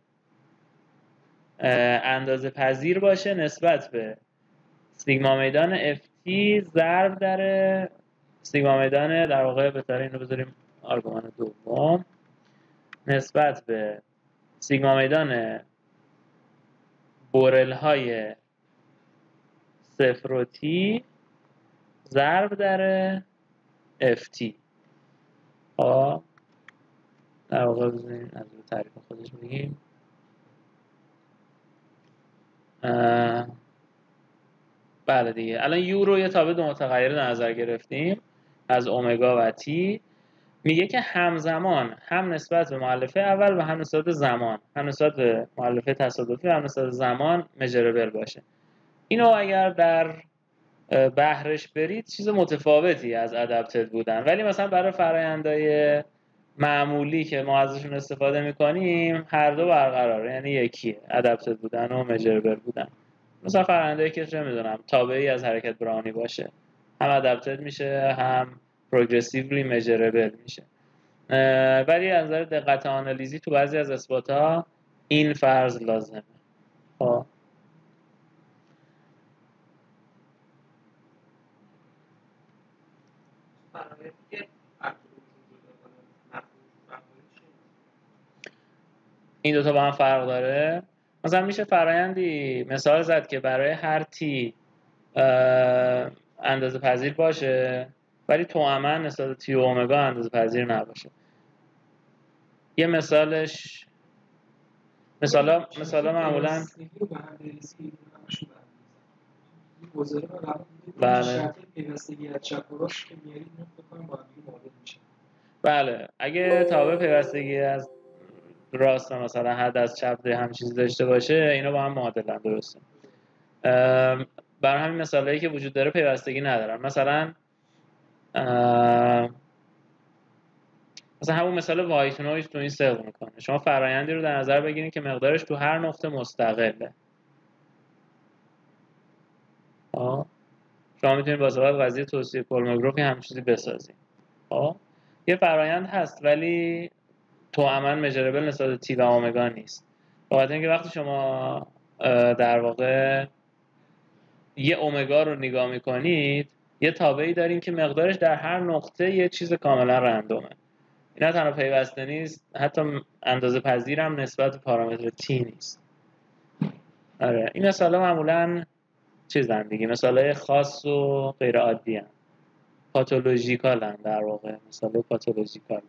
S1: اندازه پذیر باشه نسبت به سیگما میدان ft ضرب در سیگما میدان در واقع بهتر اینو بذاریم آرگومان دوم. نسبت به سیگما میدان بورل های صفر و تی ضرب در ft خب در واقع بزنیم از تعریف خودش میگیم. بله دیگه. الان یو رو یه تابع دو متغیر نظر گرفتیم از اومگا و تی. میگه که همزمان هم نسبت به معلفه اول و هم نسبت به زمان. هم نسبت به معلفه تصادفی و هم نسبت زمان مجربل باشه. اینو اگر در بهرش برید چیز متفاوتی از ادپتد بودن. ولی مثلا برای فرایندهای معمولی که ما ازشون استفاده می‌کنیم هر دو برقراره یعنی یکیه ادپتد بودن و مجربل بودن. مثلا فرآیندهایی که چه می‌دونم تابعی از حرکت برانی باشه. هم ادپتد میشه هم پروگرسیولی مجربل میشه. ولی از نظر دقت آنالیزی تو بعضی از اثبات ها این فرض لازمه. خب. این دوتا با هم فرق داره. مثلا میشه فرایندی مثال زد که برای هر تی اندازه پذیر باشه. ولی تو عمل نسبت تی و اومگا اندازه پذیر نباشه. یه مثالش مثالا مثالا معمولا بله. بله. اگه تابع پیوستگی از راست مثلا حد از چپ هم چیزی داشته باشه اینا با هم معادلن درسته. بر همین مثالهایی که وجود داره پیوستگی ندارن. مثلا مثلا همون مثال وایت نویز تو این صدق می‌کنه. شما فرایندی رو در نظر بگیرید که مقدارش تو هر نقطه مستقله. شما می‌تونید با سبب قضیه توصیه کلموگروفی هم چیزی بسازید یه فرایند هست ولی تو عمل مجربل نسبت تی و اومگا نیست. بابت اینکه وقتی شما در واقع یه اومگا رو نگاه می‌کنید یه تابعی داریم که مقدارش در هر نقطه یه چیز کاملا رندومه. اینا تنها پیوسته نیست حتی اندازه پذیرم نسبت به پارامتر تی نیست. آره این مثلا معمولا چیزن دیگه مثال خاص و غیر عادی هم. پاتولوژیکال هم در واقع مثال پاتولوژیکال.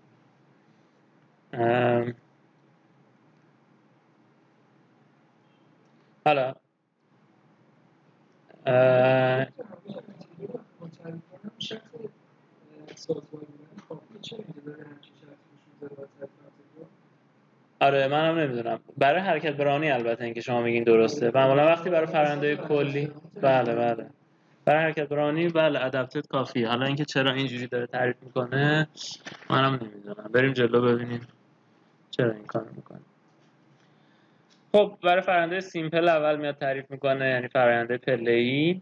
S1: حالا آره منم نمی‌دونم. برای حرکت برانی البته اینکه شما میگین درسته. معمولا وقتی برای فرنده کلی بله بله. برای حرکت برانی بله ادپتد کافیه. حالا اینکه چرا اینجوری داره تعریف می‌کنه منم نمی‌دونم. بریم جلو ببینیم چرا این کار می‌کنه. خب برای فرنده سیمپل اول میاد تعریف می‌کنه یعنی فرنده پله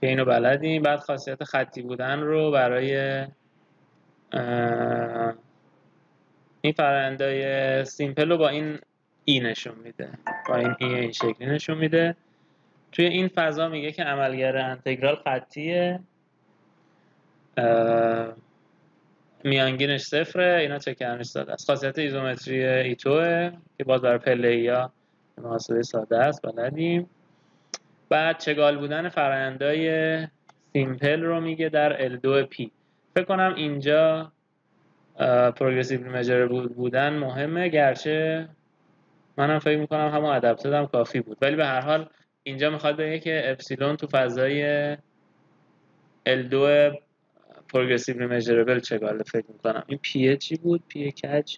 S1: که اینو بلدیم. بعد خاصیت خطی بودن رو برای این فرنده سیمپل رو با این ای نشون میده. با این ای این شکلی نشون میده. توی این فضا میگه که عملگر انتگرال خطیه. میانگینش صفره. اینا چک کردنش ساده است. خاصیت ایزومتری ایتوه که باز برای پله‌ای‌ها محاسبه ساده است. بلدیم. بعد چگال بودن فرایندهای simple رو میگه در L2P فکر کنم اینجا progressively measurable بودن مهمه. گرچه منم فکر می‌کنم همون adapted هم کافی بود. ولی به هر حال اینجا می‌خواد بگه که اپسیلون تو فضای L2 پروگرسیو میجربل چگاله فکر می‌کنم. این پی چی بود؟ پی کج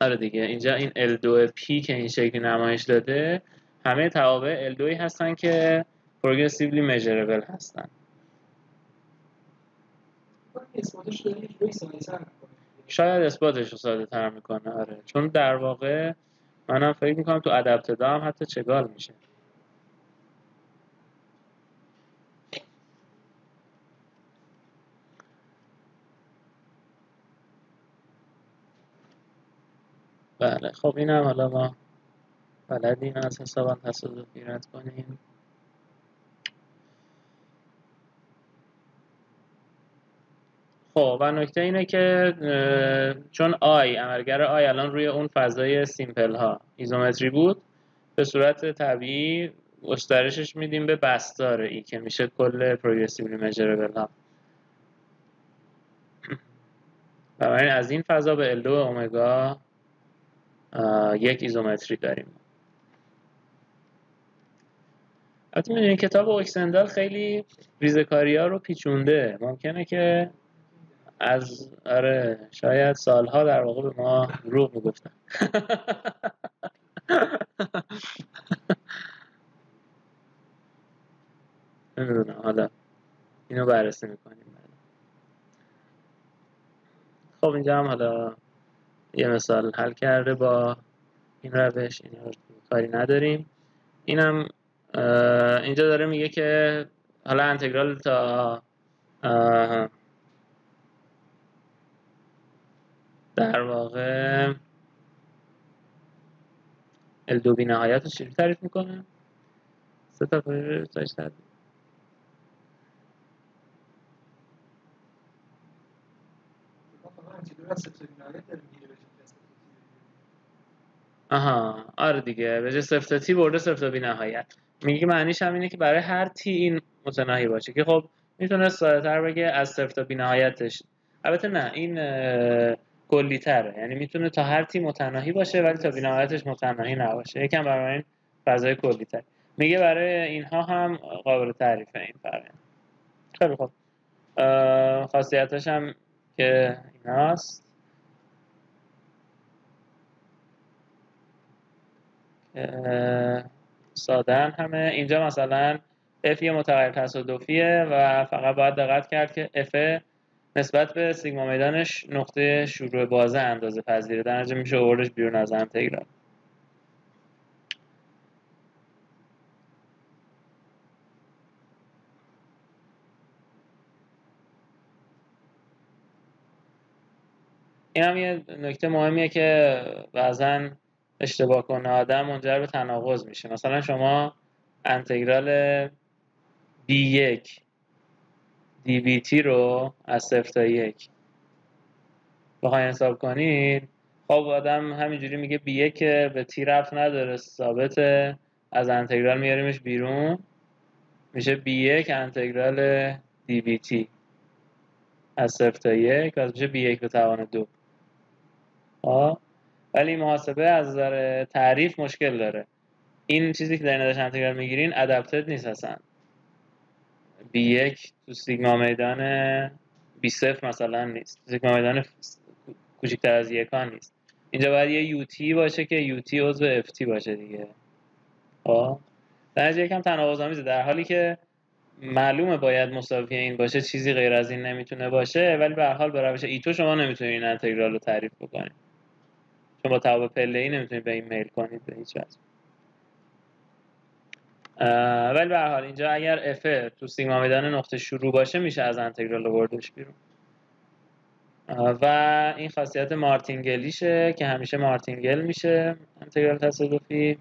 S1: آره دیگه. اینجا این L2P که این شکلی نمایش داده همه توابع الدوی هستن که پروگرسیولی میجربل هستن. شاید اثباتش رو ساده تر می‌کنه آره. چون در واقع منم فکر می‌کنم تو ادپتدا هم حتی چگال میشه. بله خب اینم حالا ما بلدیم از حسابان تصادفی رد کنیم خب و نکته اینه که چون I عملگر I الان روی اون فضای simple ها ایزومتری بود به صورت طبیعی گسترشش میدیم به بستار ای که میشه کل progressively measurable ها بنابراین از این فضا به ال اومگا یک ایزومتری داریم. البته می‌دونید کتاب اوکسندال خیلی ریزکاری ها رو پیچونده. ممکنه که از آره شاید سالها در واقع به ما دروغ می‌گفتن. نمی‌دونم حالا اینو بررسی می‌کنیم. خب اینجا هم حالا یه مثال حل کرده با این روش این کاری نداریم. اینم اینجا داره میگه که حالا انتگرال تا در واقع ال دو بی نهایت رو چجوری تعریف می‌کنه. سه تا آها آره دیگه به جای صفر تی برده تا بی نهایت. میگه معنیش هم اینه که برای هر تی این متناهی باشه که خب می‌تونه ساده تر بگه از صفر تا بی نهایتش البته نه این کلی تره یعنی می‌تونه تا هر تی متناهی باشه ولی تا بی نهایتش متناهی نباشه. یکم برای این فضای کلی تر میگه برای اینها هم قابل تعریفه این فرق خیلی خب خاصیتش هم که ایناست. سادن همه. اینجا مثلا f یه متغیر تصادفیه و فقط باید دقت کرد که f نسبت به سیگما میدانش نقطه شروع بازه اندازه پذیره. در نتیجه میشه اوردش بیرون از انتگرال این هم یه نکته مهمیه که بعضا اشتباه کنه آدم منجر به تناقض میشه. مثلا شما انتگرال b1 dbt رو از صفر تا یک بخواین حساب کنید خب آدم همینجوری میگه b1 که به تی رفت نداره ثابته. از انتگرال میاریمش بیرون میشه b1 انتگرال dbt از صفر تا یک از میشه b1 به توان دو. ولی محاسبه از نظر تعریف مشکل داره. این چیزی که در نظرش انتگرال می‌گیرین ادپتد نیست اصلا. بی یک تو سیگما میدان بی صفر مثلا نیست. سیگما میدان کوچکتر از یکان نیست. اینجا باید یه یوتی باشه که یوتی عضو افتی باشه دیگه. آه در یکم تناقض آمیزه در حالی که معلومه باید مساوی این باشه چیزی غیر از این نمی‌تونه باشه ولی به هر حال به روش ایتو شما نمی‌تونید این انتگرال رو تعریف بکنید شما با پله ای نمی‌تونید به این میل کنید به هیچ وجه. ولی به حال اینجا اگر F تو سیگما میدان نقطه شروع باشه میشه از انتگرال بردش بیرون. و این خاصیت مارتینگلیشه که همیشه مارتینگل میشه انتگرال تصادفی.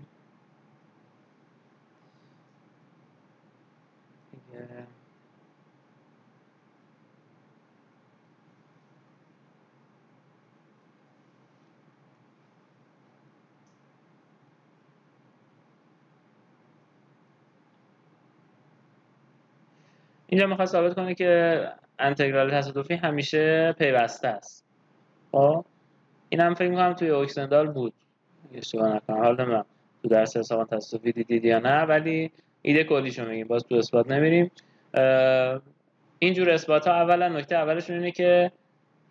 S1: اینجا می‌خواد ثابت کنه که انتگرال تصادفی همیشه پیوسته است. خب؟ این هم فکر می‌کنم توی اوکسندال بود. اشتباه نکنم. حال نمی‌دونم تو درس حساب تصادفی دیدید یا نه ولی ایده کلیشو میگیم. باز تو اثبات نمیریم. اینجور اثبات ها اولا نکته اولشون اینه که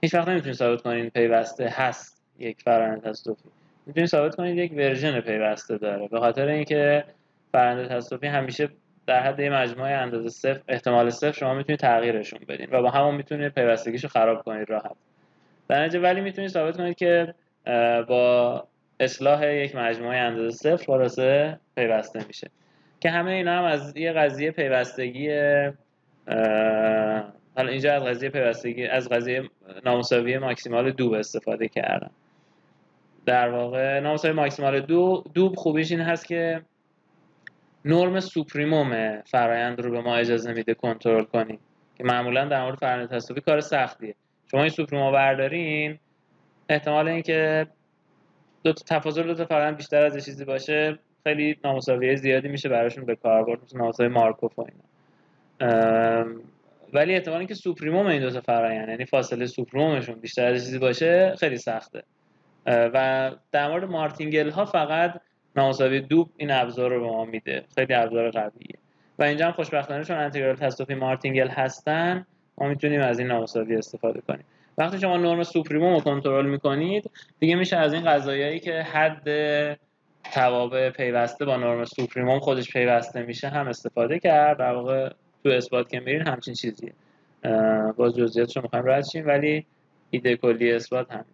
S1: هیچ وقت نمی‌تونید ثابت کنید پیوسته هست یک فرآیند تصادفی. می‌تونید ثابت کنید یک ورژن پیوسته داره. به خاطر اینکه فرآیند تصادفی همیشه در حد یه مجموعه اندازه صفر احتمال صفر شما می‌تونید تغییرشون بدین و با همون می‌تونید پیوستگیشو خراب کنید راحت. در ولی می‌تونید ثابت کنید که با اصلاح یک مجموعه اندازه صفر خلاصه پیوسته میشه. که همه اینا هم از یه قضیه پیوستگی حالا اینجا از قضیه پیوستگی از قضیه نامساوی ماکسیمال دوب استفاده کردم. در واقع نامساوی ماکسیمال دوب دوب خوبیش این هست که نرم سوپریموم فرایند رو به ما اجازه میده کنترل کنیم. که معمولا در مورد فرآیند تصادفی کار سختیه. شما این supremum و بردارین احتمال اینکه دو تا تفاضل دو تا فرآیند بیشتر از چیزی باشه خیلی نامساوی زیادی میشه براشون به کار برد مثل نامساوی مارکوف و اینا. ولی احتمال اینکه supremum این دو تا فرآیند یعنی فاصله supremum شون بیشتر از چیزی باشه خیلی سخته. و در مورد martingale ها فقط نامساوی دوب این ابزار رو به ما میده. خیلی ابزار قویه. و اینجا هم خوشبختانه چون انتگرال تصادفی martingale هستن ما می‌تونیم از این نامساوی استفاده کنیم. وقتی شما نرم supremum رو کنترل می‌کنید دیگه میشه از این قضایایی که حد توابع پیوسته با نرم supremum خودش پیوسته میشه هم استفاده کرد. در واقع تو اثبات که میرین همچین چیزیه. باز جزئیاتش رو می‌خوایم رد ولی ایده کلی اثبات همین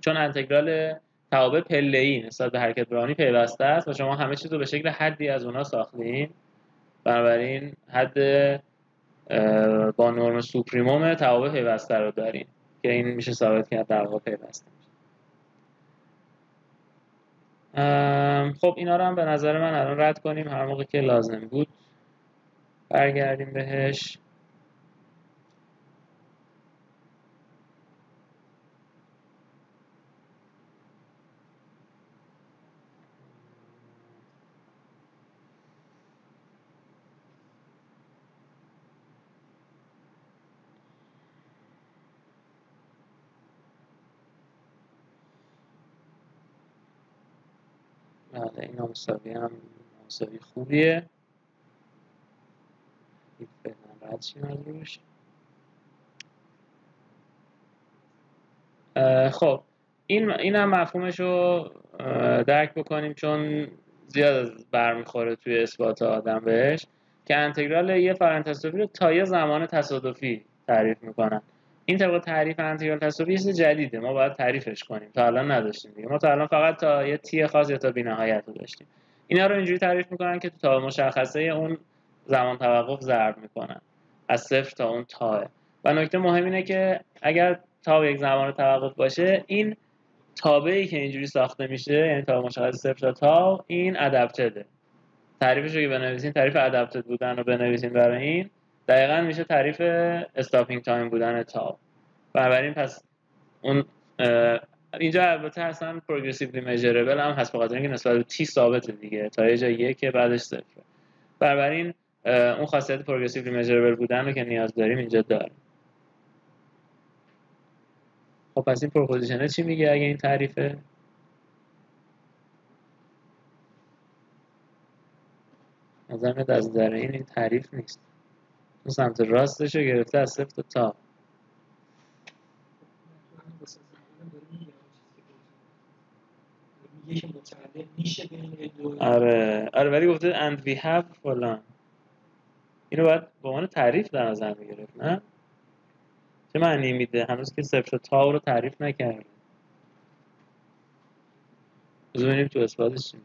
S1: چون انتگرال توابع پله نسبت به حرکت براونی پیوسته است و شما همه چیز رو به شکل حدی از اونا ساختین. بنابراین حد با نرم supremum توابع پیوسته رو دارین که این میشه ثابت کرد در واقع پیوسته خب اینا رو هم به نظر من الان رد کنیم. هر موقع که لازم بود برگردیم بهش. بله این مساوی هم مساوی خوبیه. این فعلا رد شیم خب این این هم مفهومش رو درک بکنیم چون زیاد برمیخوره توی اثبات آدم بهش. که انتگرال یه تصادفی رو تا یه زمان تصادفی تعریف می‌کنن. این طبق تعریف انتگرال تصادفی چیز جدیده. ما باید تعریفش کنیم. تا الان نداشتیم دیگه. ما تا الان فقط تا یه تی خاص یا تا بی‌نهایت رو داشتیم. اینا رو اینجوری تعریف می‌کنن که تا مشخصه اون زمان توقف ضرب می‌کنن. از صفر تا اون تاه و نکته مهم اینه که اگر تا یک زمان توقف باشه این تابعی که اینجوری ساخته میشه یعنی تا مشخص صفر تا تا این ادپتده تعریفش رو که بنویسین تعریف ادپتد بودن رو بنویسین برای این. دقیقا میشه تعریف استاپینگ تایم بودن تا بنابراین پس اون اینجا البته اصلا پروگرسیولی میجربل هم هست بخاطر اینکه نسبت به تی ثابته دیگه. تا یه جاییه که بعدش صفره بنابراین اون خاصیت پروگرسیولی میجربل بودن رو که نیاز داریم اینجا داریم. خب پس این پروپوزیشنه چی میگه اگه این تعریفه؟ نظر از در این تعریف نیست. اون سمت راستش رو گرفته از صفر تا آره. آره ولی گفته and we have فلان. اینو باید به عنوان تعریف در نظر می‌گرفت نه؟ چه معنی میده؟ هنوز که صفر تا رو تعریف نکرده بذار تو اثباتش چی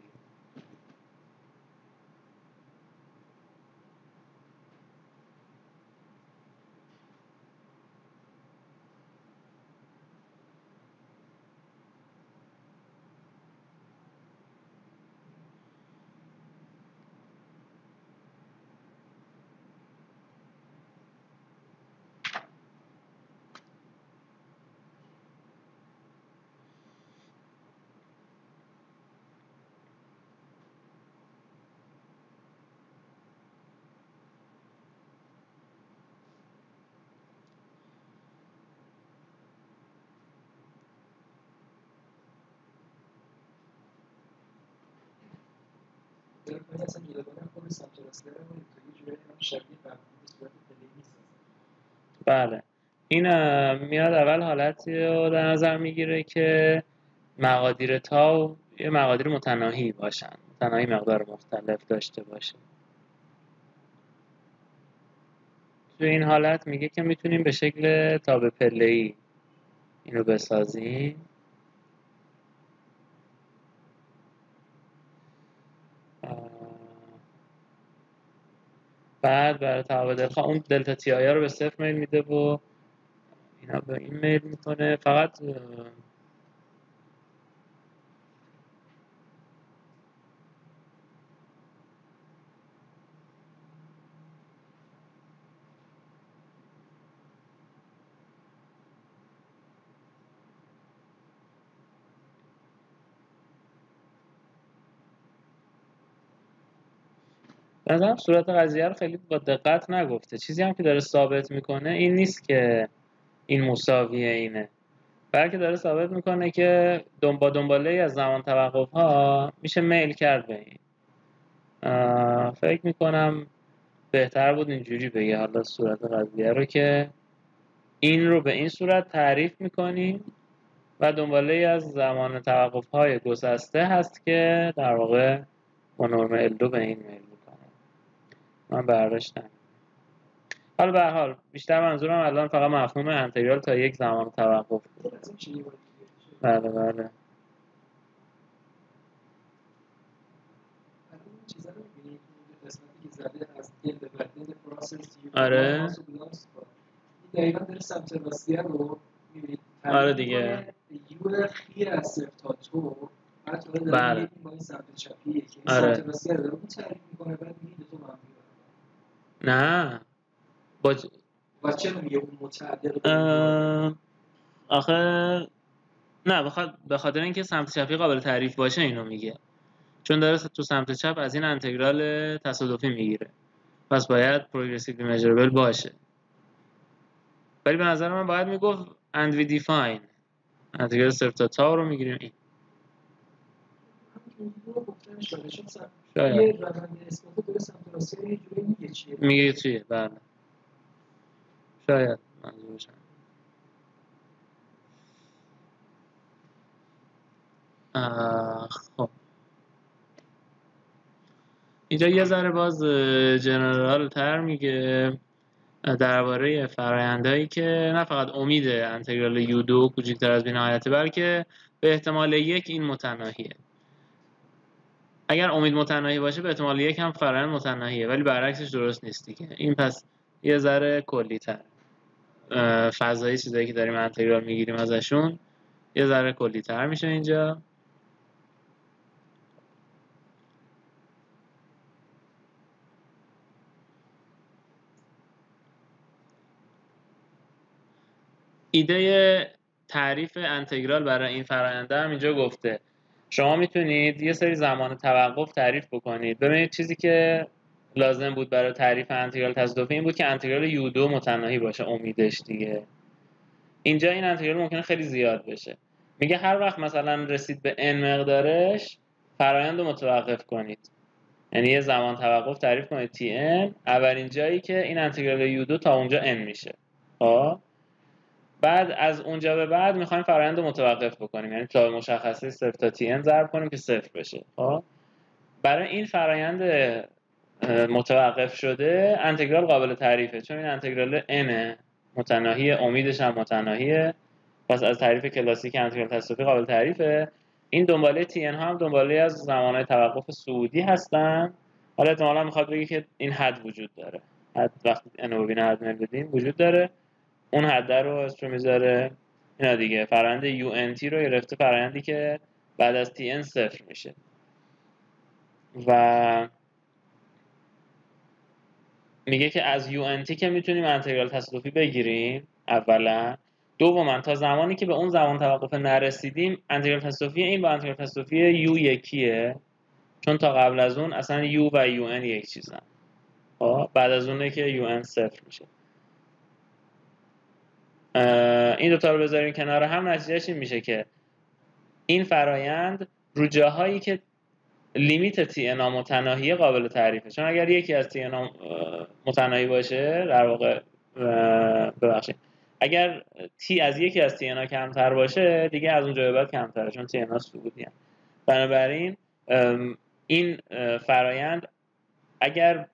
S1: بله. این میاد اول حالتی رو در نظر می‌گیره که مقادیر تاو یه مقادیر متناهی باشن. متناهی مقدار مختلف داشته باشه. تو این حالت میگه که می‌تونیم به شکل تاب پله ای اینو بسازیم. بعد برای تعابع دلخواه اون دلتا تی آیا رو به صفر میل میده و اینا به این میل می‌کنه. فقط نظرم صورت قضیه رو خیلی با دقت نگفته. چیزی هم که داره ثابت می‌کنه این نیست که این مساویه اینه. بلکه داره ثابت می‌کنه که با دنباله از زمان توقف ها میشه میل کرد به این. فکر می‌کنم بهتر بود اینجوری بگه حالا صورت قضیه رو که این رو به این صورت تعریف می‌کنیم و دنباله از زمان توقف های گسسته هست که در واقع با نرم L2 به این میل من برداشتم. حالا به حال بیشتر منظورم الان فقط مفهوم انتگرال تا یک زمان توقف. بله بله. آره. آره دیگه.
S2: یو خیر از صفر تا تو
S1: بله.
S2: با این سمت چپیه که
S1: آره.
S2: سمت رو داره. تعریف می‌کنه بعد میگه تو منفی
S1: نه. با
S2: و چرا میگه اون متعدل
S1: آخه نه بخاطر به خاطر اینکه سمت چپی قابل تعریف باشه اینو میگه. چون داره تو سمت چپ از این انتگرال تصادفی می‌گیره. پس باید پروگرسیو میجربل باشه. ولی به نظر من باید می‌گفت and we define. انتگرال صرف تا تا رو می‌گیریم. این.
S2: شاید. یه روند اثبات داره سمت یه جوری میگه چیه؟
S1: میگه چیه؟ بله. شاید منظورشم خب. اینجا یه ذره باز جنرال تر میگه درباره فرایندهایی که نه فقط امید انتگرال یو دو کوچکتر از بینهایته بلکه به احتمال یک این متناهیه. اگر امید متناهی باشه به احتمال یک هم فرایند متناهیه ولی برعکسش درست نیست دیگه. این پس یه ذره کلی تر فضایی چیزایی که داریم انتگرال می‌گیریم ازشون یه ذره کلی تر میشه اینجا. ایده تعریف انتگرال برای این فراینده هم اینجا گفته. شما می‌تونید یه سری زمان توقف تعریف بکنید. ببینید چیزی که لازم بود برای تعریف انتگرال تصادفی این بود که انتگرال یو دو متناهی باشه امیدش دیگه. اینجا این انتگرال ممکنه خیلی زیاد بشه. میگه هر وقت مثلا رسید به n مقدارش فرایند رو متوقف کنید. یعنی یه زمان توقف تعریف کنید. Tn اولین جایی که این انتگرال یو دو تا اونجا n میشه. خب؟ بعد از اونجا به بعد می‌خوایم فرآیند رو متوقف بکنیم. یعنی تا مشخصه صفر تا تی ضرب کنیم که صفر بشه. خب؟ برای این فرایند متوقف شده انتگرال قابل تعریفه. چون این انتگرال n متناهی امیدش هم متناهیه. پس از تعریف کلاسیک انتگرال تصادفی قابل تعریفه. این دنباله تی ها هم دنباله از زمانهای توقف سعودی هستن. حالا احتمالا می‌خواد بگه که این حد وجود داره. حد وقتی ببینه حد بدیم وجود داره. اون حد رو اسمش می‌ذاره. اینا دیگه. فرآیند تی رو گرفته. فرآیندی که بعد از تی ان صفر میشه. و میگه که از تی که می‌تونیم انتگرال تصادفی بگیریم اولا. دوما تا زمانی که به اون زمان توقف نرسیدیم انتگرال تصادفی این با انتگرال تصادفی یو یکیه. چون تا قبل از اون اصلا یو و یو ان یک چیزن. خب، بعد از اونه که یو ان صفر میشه. این دوتا رو بذاریم کنار هم. نتیجهش این میشه که این فرایند رو جاهایی که لیمیت تی انا متناهی قابل تعریفه. چون اگر یکی از تی متناهی باشه در واقع ببخشید. اگر تی از یکی از تی کمتر باشه دیگه از اونجا به بعد کمتره چون تی انا. بنابراین این فرایند اگر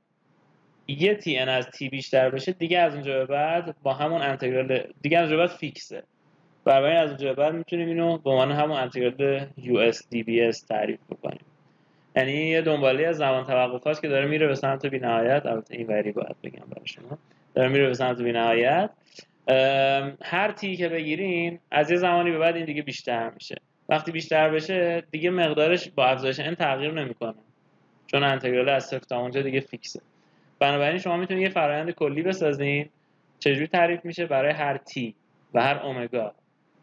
S1: یه تی ان از تی بیشتر بشه دیگه از اونجا به بعد با همون انتگرال دیگه از اونجا بعد فیکسه. برای از اونجا بعد می‌تونیم اینو به عنوان همون انتگرال یو اس دی بی اس تعریف بکنیم. یعنی یه دنباله از زمان توقف که داره میره به سمت بی‌نهایت. البته این وری باید بگم برای شما. داره میره به سمت بی‌نهایت. هر تی که بگیرین از یه زمانی به بعد این دیگه بیشتر میشه. وقتی بیشتر بشه دیگه مقدارش با افزایش n تغییر نمی‌کنه. چون انتگرال از صفر تا اونجا دیگه فیکسه. بنابراین شما می‌تونید یه فرآیند کلی بسازین. چجوری تعریف میشه؟ برای هر تی و هر اومگا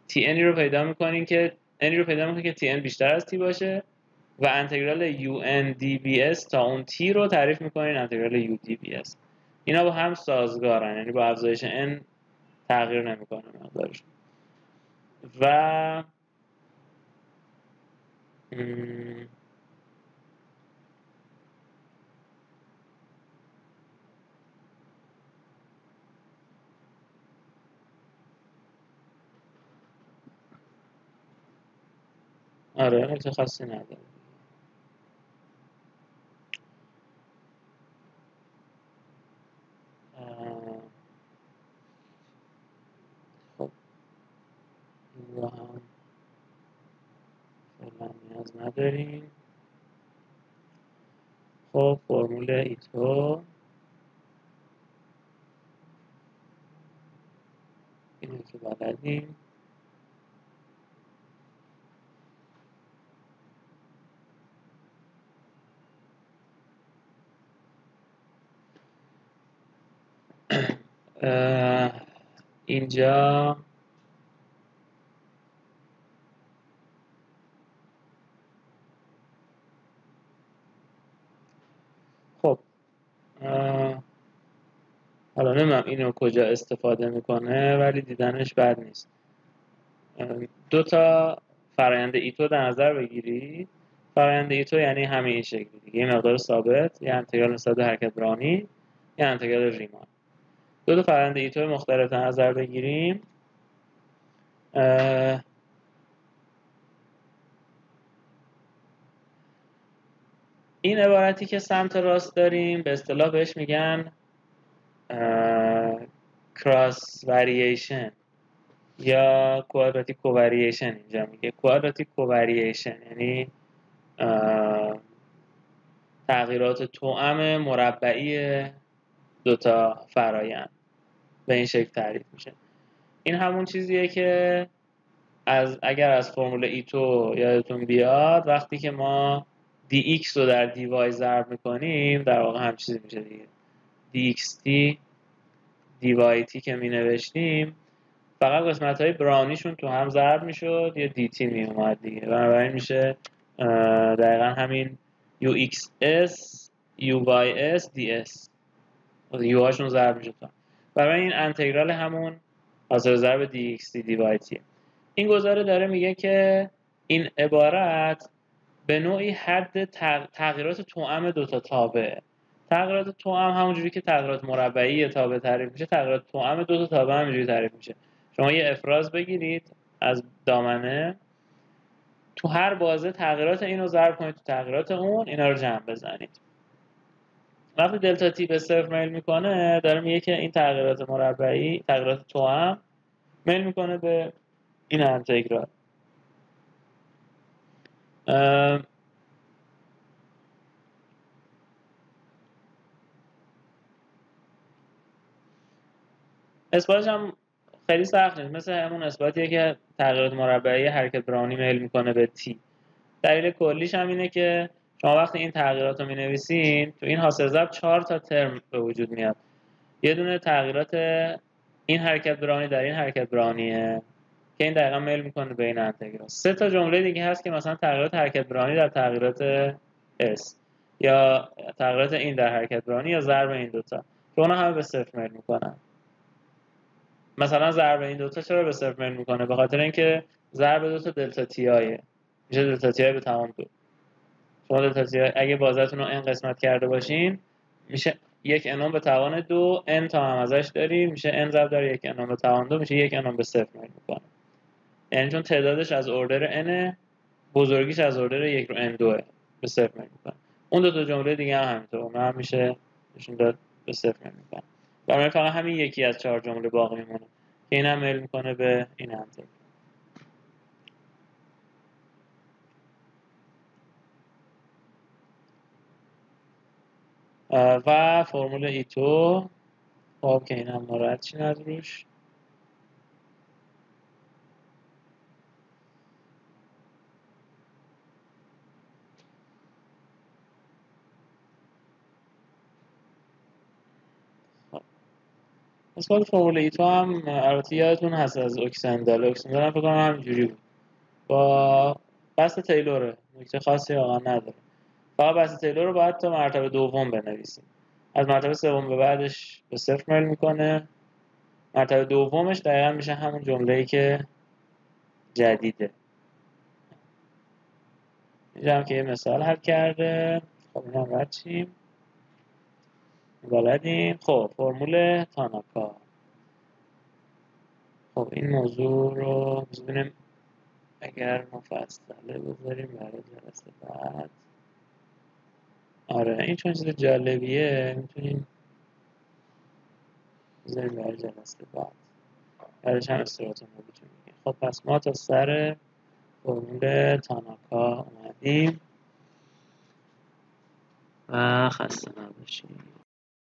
S1: تی انی رو پیدا می‌کنین که انی رو پیدا می‌کنین که تی بیشتر از تی باشه و انتگرال یو ان دی بی اس تا اون تی رو تعریف می‌کنین انتگرال یو دی بی اس اینا با هم سازگارن یعنی با افزایش n تغییر نمی‌کنه مقدارش. و آره متخصصی نداره خب این رو هم فعلا نیاز نداریم. خب فرمول ایتو. اینه که بلدیم. اینجا خب حالا نمیم اینو کجا استفاده می‌کنه ولی دیدنش بد نیست. دو تا فرایند ایتو در نظر بگیری. فرایند ایتو یعنی همه این شکلی. دیگه یه مقدار ثابت یه انتگرال نسبت حرکت برانی یه انتگرال ریمان. دو تا فرآیند ایتو مختلف نظر بگیریم. این عبارتی که سمت راست داریم به اصطلاح بهش میگن کراس ورییشن یا کوادراتیک کوورییشن اینجا میگه کوادراتیک کوورییشن یعنی تغییرات توأم مربعی دوتا فرایند. به این شکل تعریف میشه. این همون چیزیه که از اگر از فرمول ایتو یادتون بیاد وقتی که ما dx رو در dy ضرب می‌کنیم در واقع هم چیزی میشه دیگه. dxt dyt که می نوشتیم فقط قسمت های برانیشون تو هم ضرب می‌شد یه dt می اومد دیگه. بنابراین میشه دقیقا همین uxs uys ds یو هاشون ضرب میشه تو برای این انتگرال همون حاصل ضرب dxt dyt این گزاره داره میگه که این عبارت به نوعی حد تغییرات توأم دو تا تابع. تغییرات توأم همونجوری که تغییرات مربعی تابع تعریف میشه تغییرات توأم دو تا تابع همونجوری تعریف میشه. شما یه افراز بگیرید از دامنه. تو هر بازه تغییرات اینو ضرب کنید تو تغییرات اون اینا رو جمع بزنید. وقتی دلتا تی به صفر میل می‌کنه داره میگه که این تغییرات مربعی تغییرات توأم میل می‌کنه به این انتگرال. اثباتش هم خیلی سخت نیست. مثل همون اثباتیه که تغییرات مربعی حرکت برانی میل می‌کنه به تی. دلیل کلیش هم اینه که شما وقتی این تغییرات رو می نویسین تو این حاصل ضرب چهار تا ترم به وجود میاد. یه دونه تغییرات این حرکت برانی در این حرکت برانیه که این دقیقا میل می‌کنه به این انتگرال. سه تا جمله دیگه هست که مثلا تغییرات حرکت برانی در تغییرات S یا تغییرات این در حرکت برانی یا ضرب این دوتا. که اونا همه به صفر میل می‌کنن. مثلا ضرب این دوتا چرا به صفر میل می‌کنه؟ به خاطر اینکه ضرب دوتا دلتا تی میشه دلتا تی به تمام دو. تی آی اگه بازتون رو این قسمت کرده باشین میشه یک انام به توان دو n تا هم ازش داریم میشه n ضرب در یک انام به توان دو میشه یک انام به صفر میل می‌کنه یعنی چون تعدادش از اردر n بزرگیش از اردر یک رو n دوه به صفر میل می‌کنه اون دو تا جمله دیگه هم همینطور اون هم میشه نشون داد به صفر میل می‌کنه برای فقط همین یکی از چهار جمله باقی میمونه که این هم میل می‌کنه به این انتگرال و فرمول ایتو. خب که این هم ناراحت چین از روش. خب، مثال فرمول ایتو هم البته یادتون هست از اکسندال اکسندال هم فکر کنم همینجوری بود. با بست تیلوره. نکته خاصی واقعا نداره. فقط بست تیلور رو باید تا مرتبه دوم بنویسیم. از مرتبه سوم به بعدش به صفر میل می‌کنه. مرتبه دومش دقیقا میشه همون جمله ای که جدیده. اینجا که یه مثال حل کرده. خب این هم چیم بلدیم. خب فرمول تاناکا. خب این موضوع رو ببینیم اگر مفصله بذاریم برای جلسه بعد. آره این چون چیز جالبیه می‌تونیم بذاریم برای جلسه بعد. برایش هم استراتون رو خب پس ما تا سر فرمول تاناکا اومدیم. و خسته نباشیم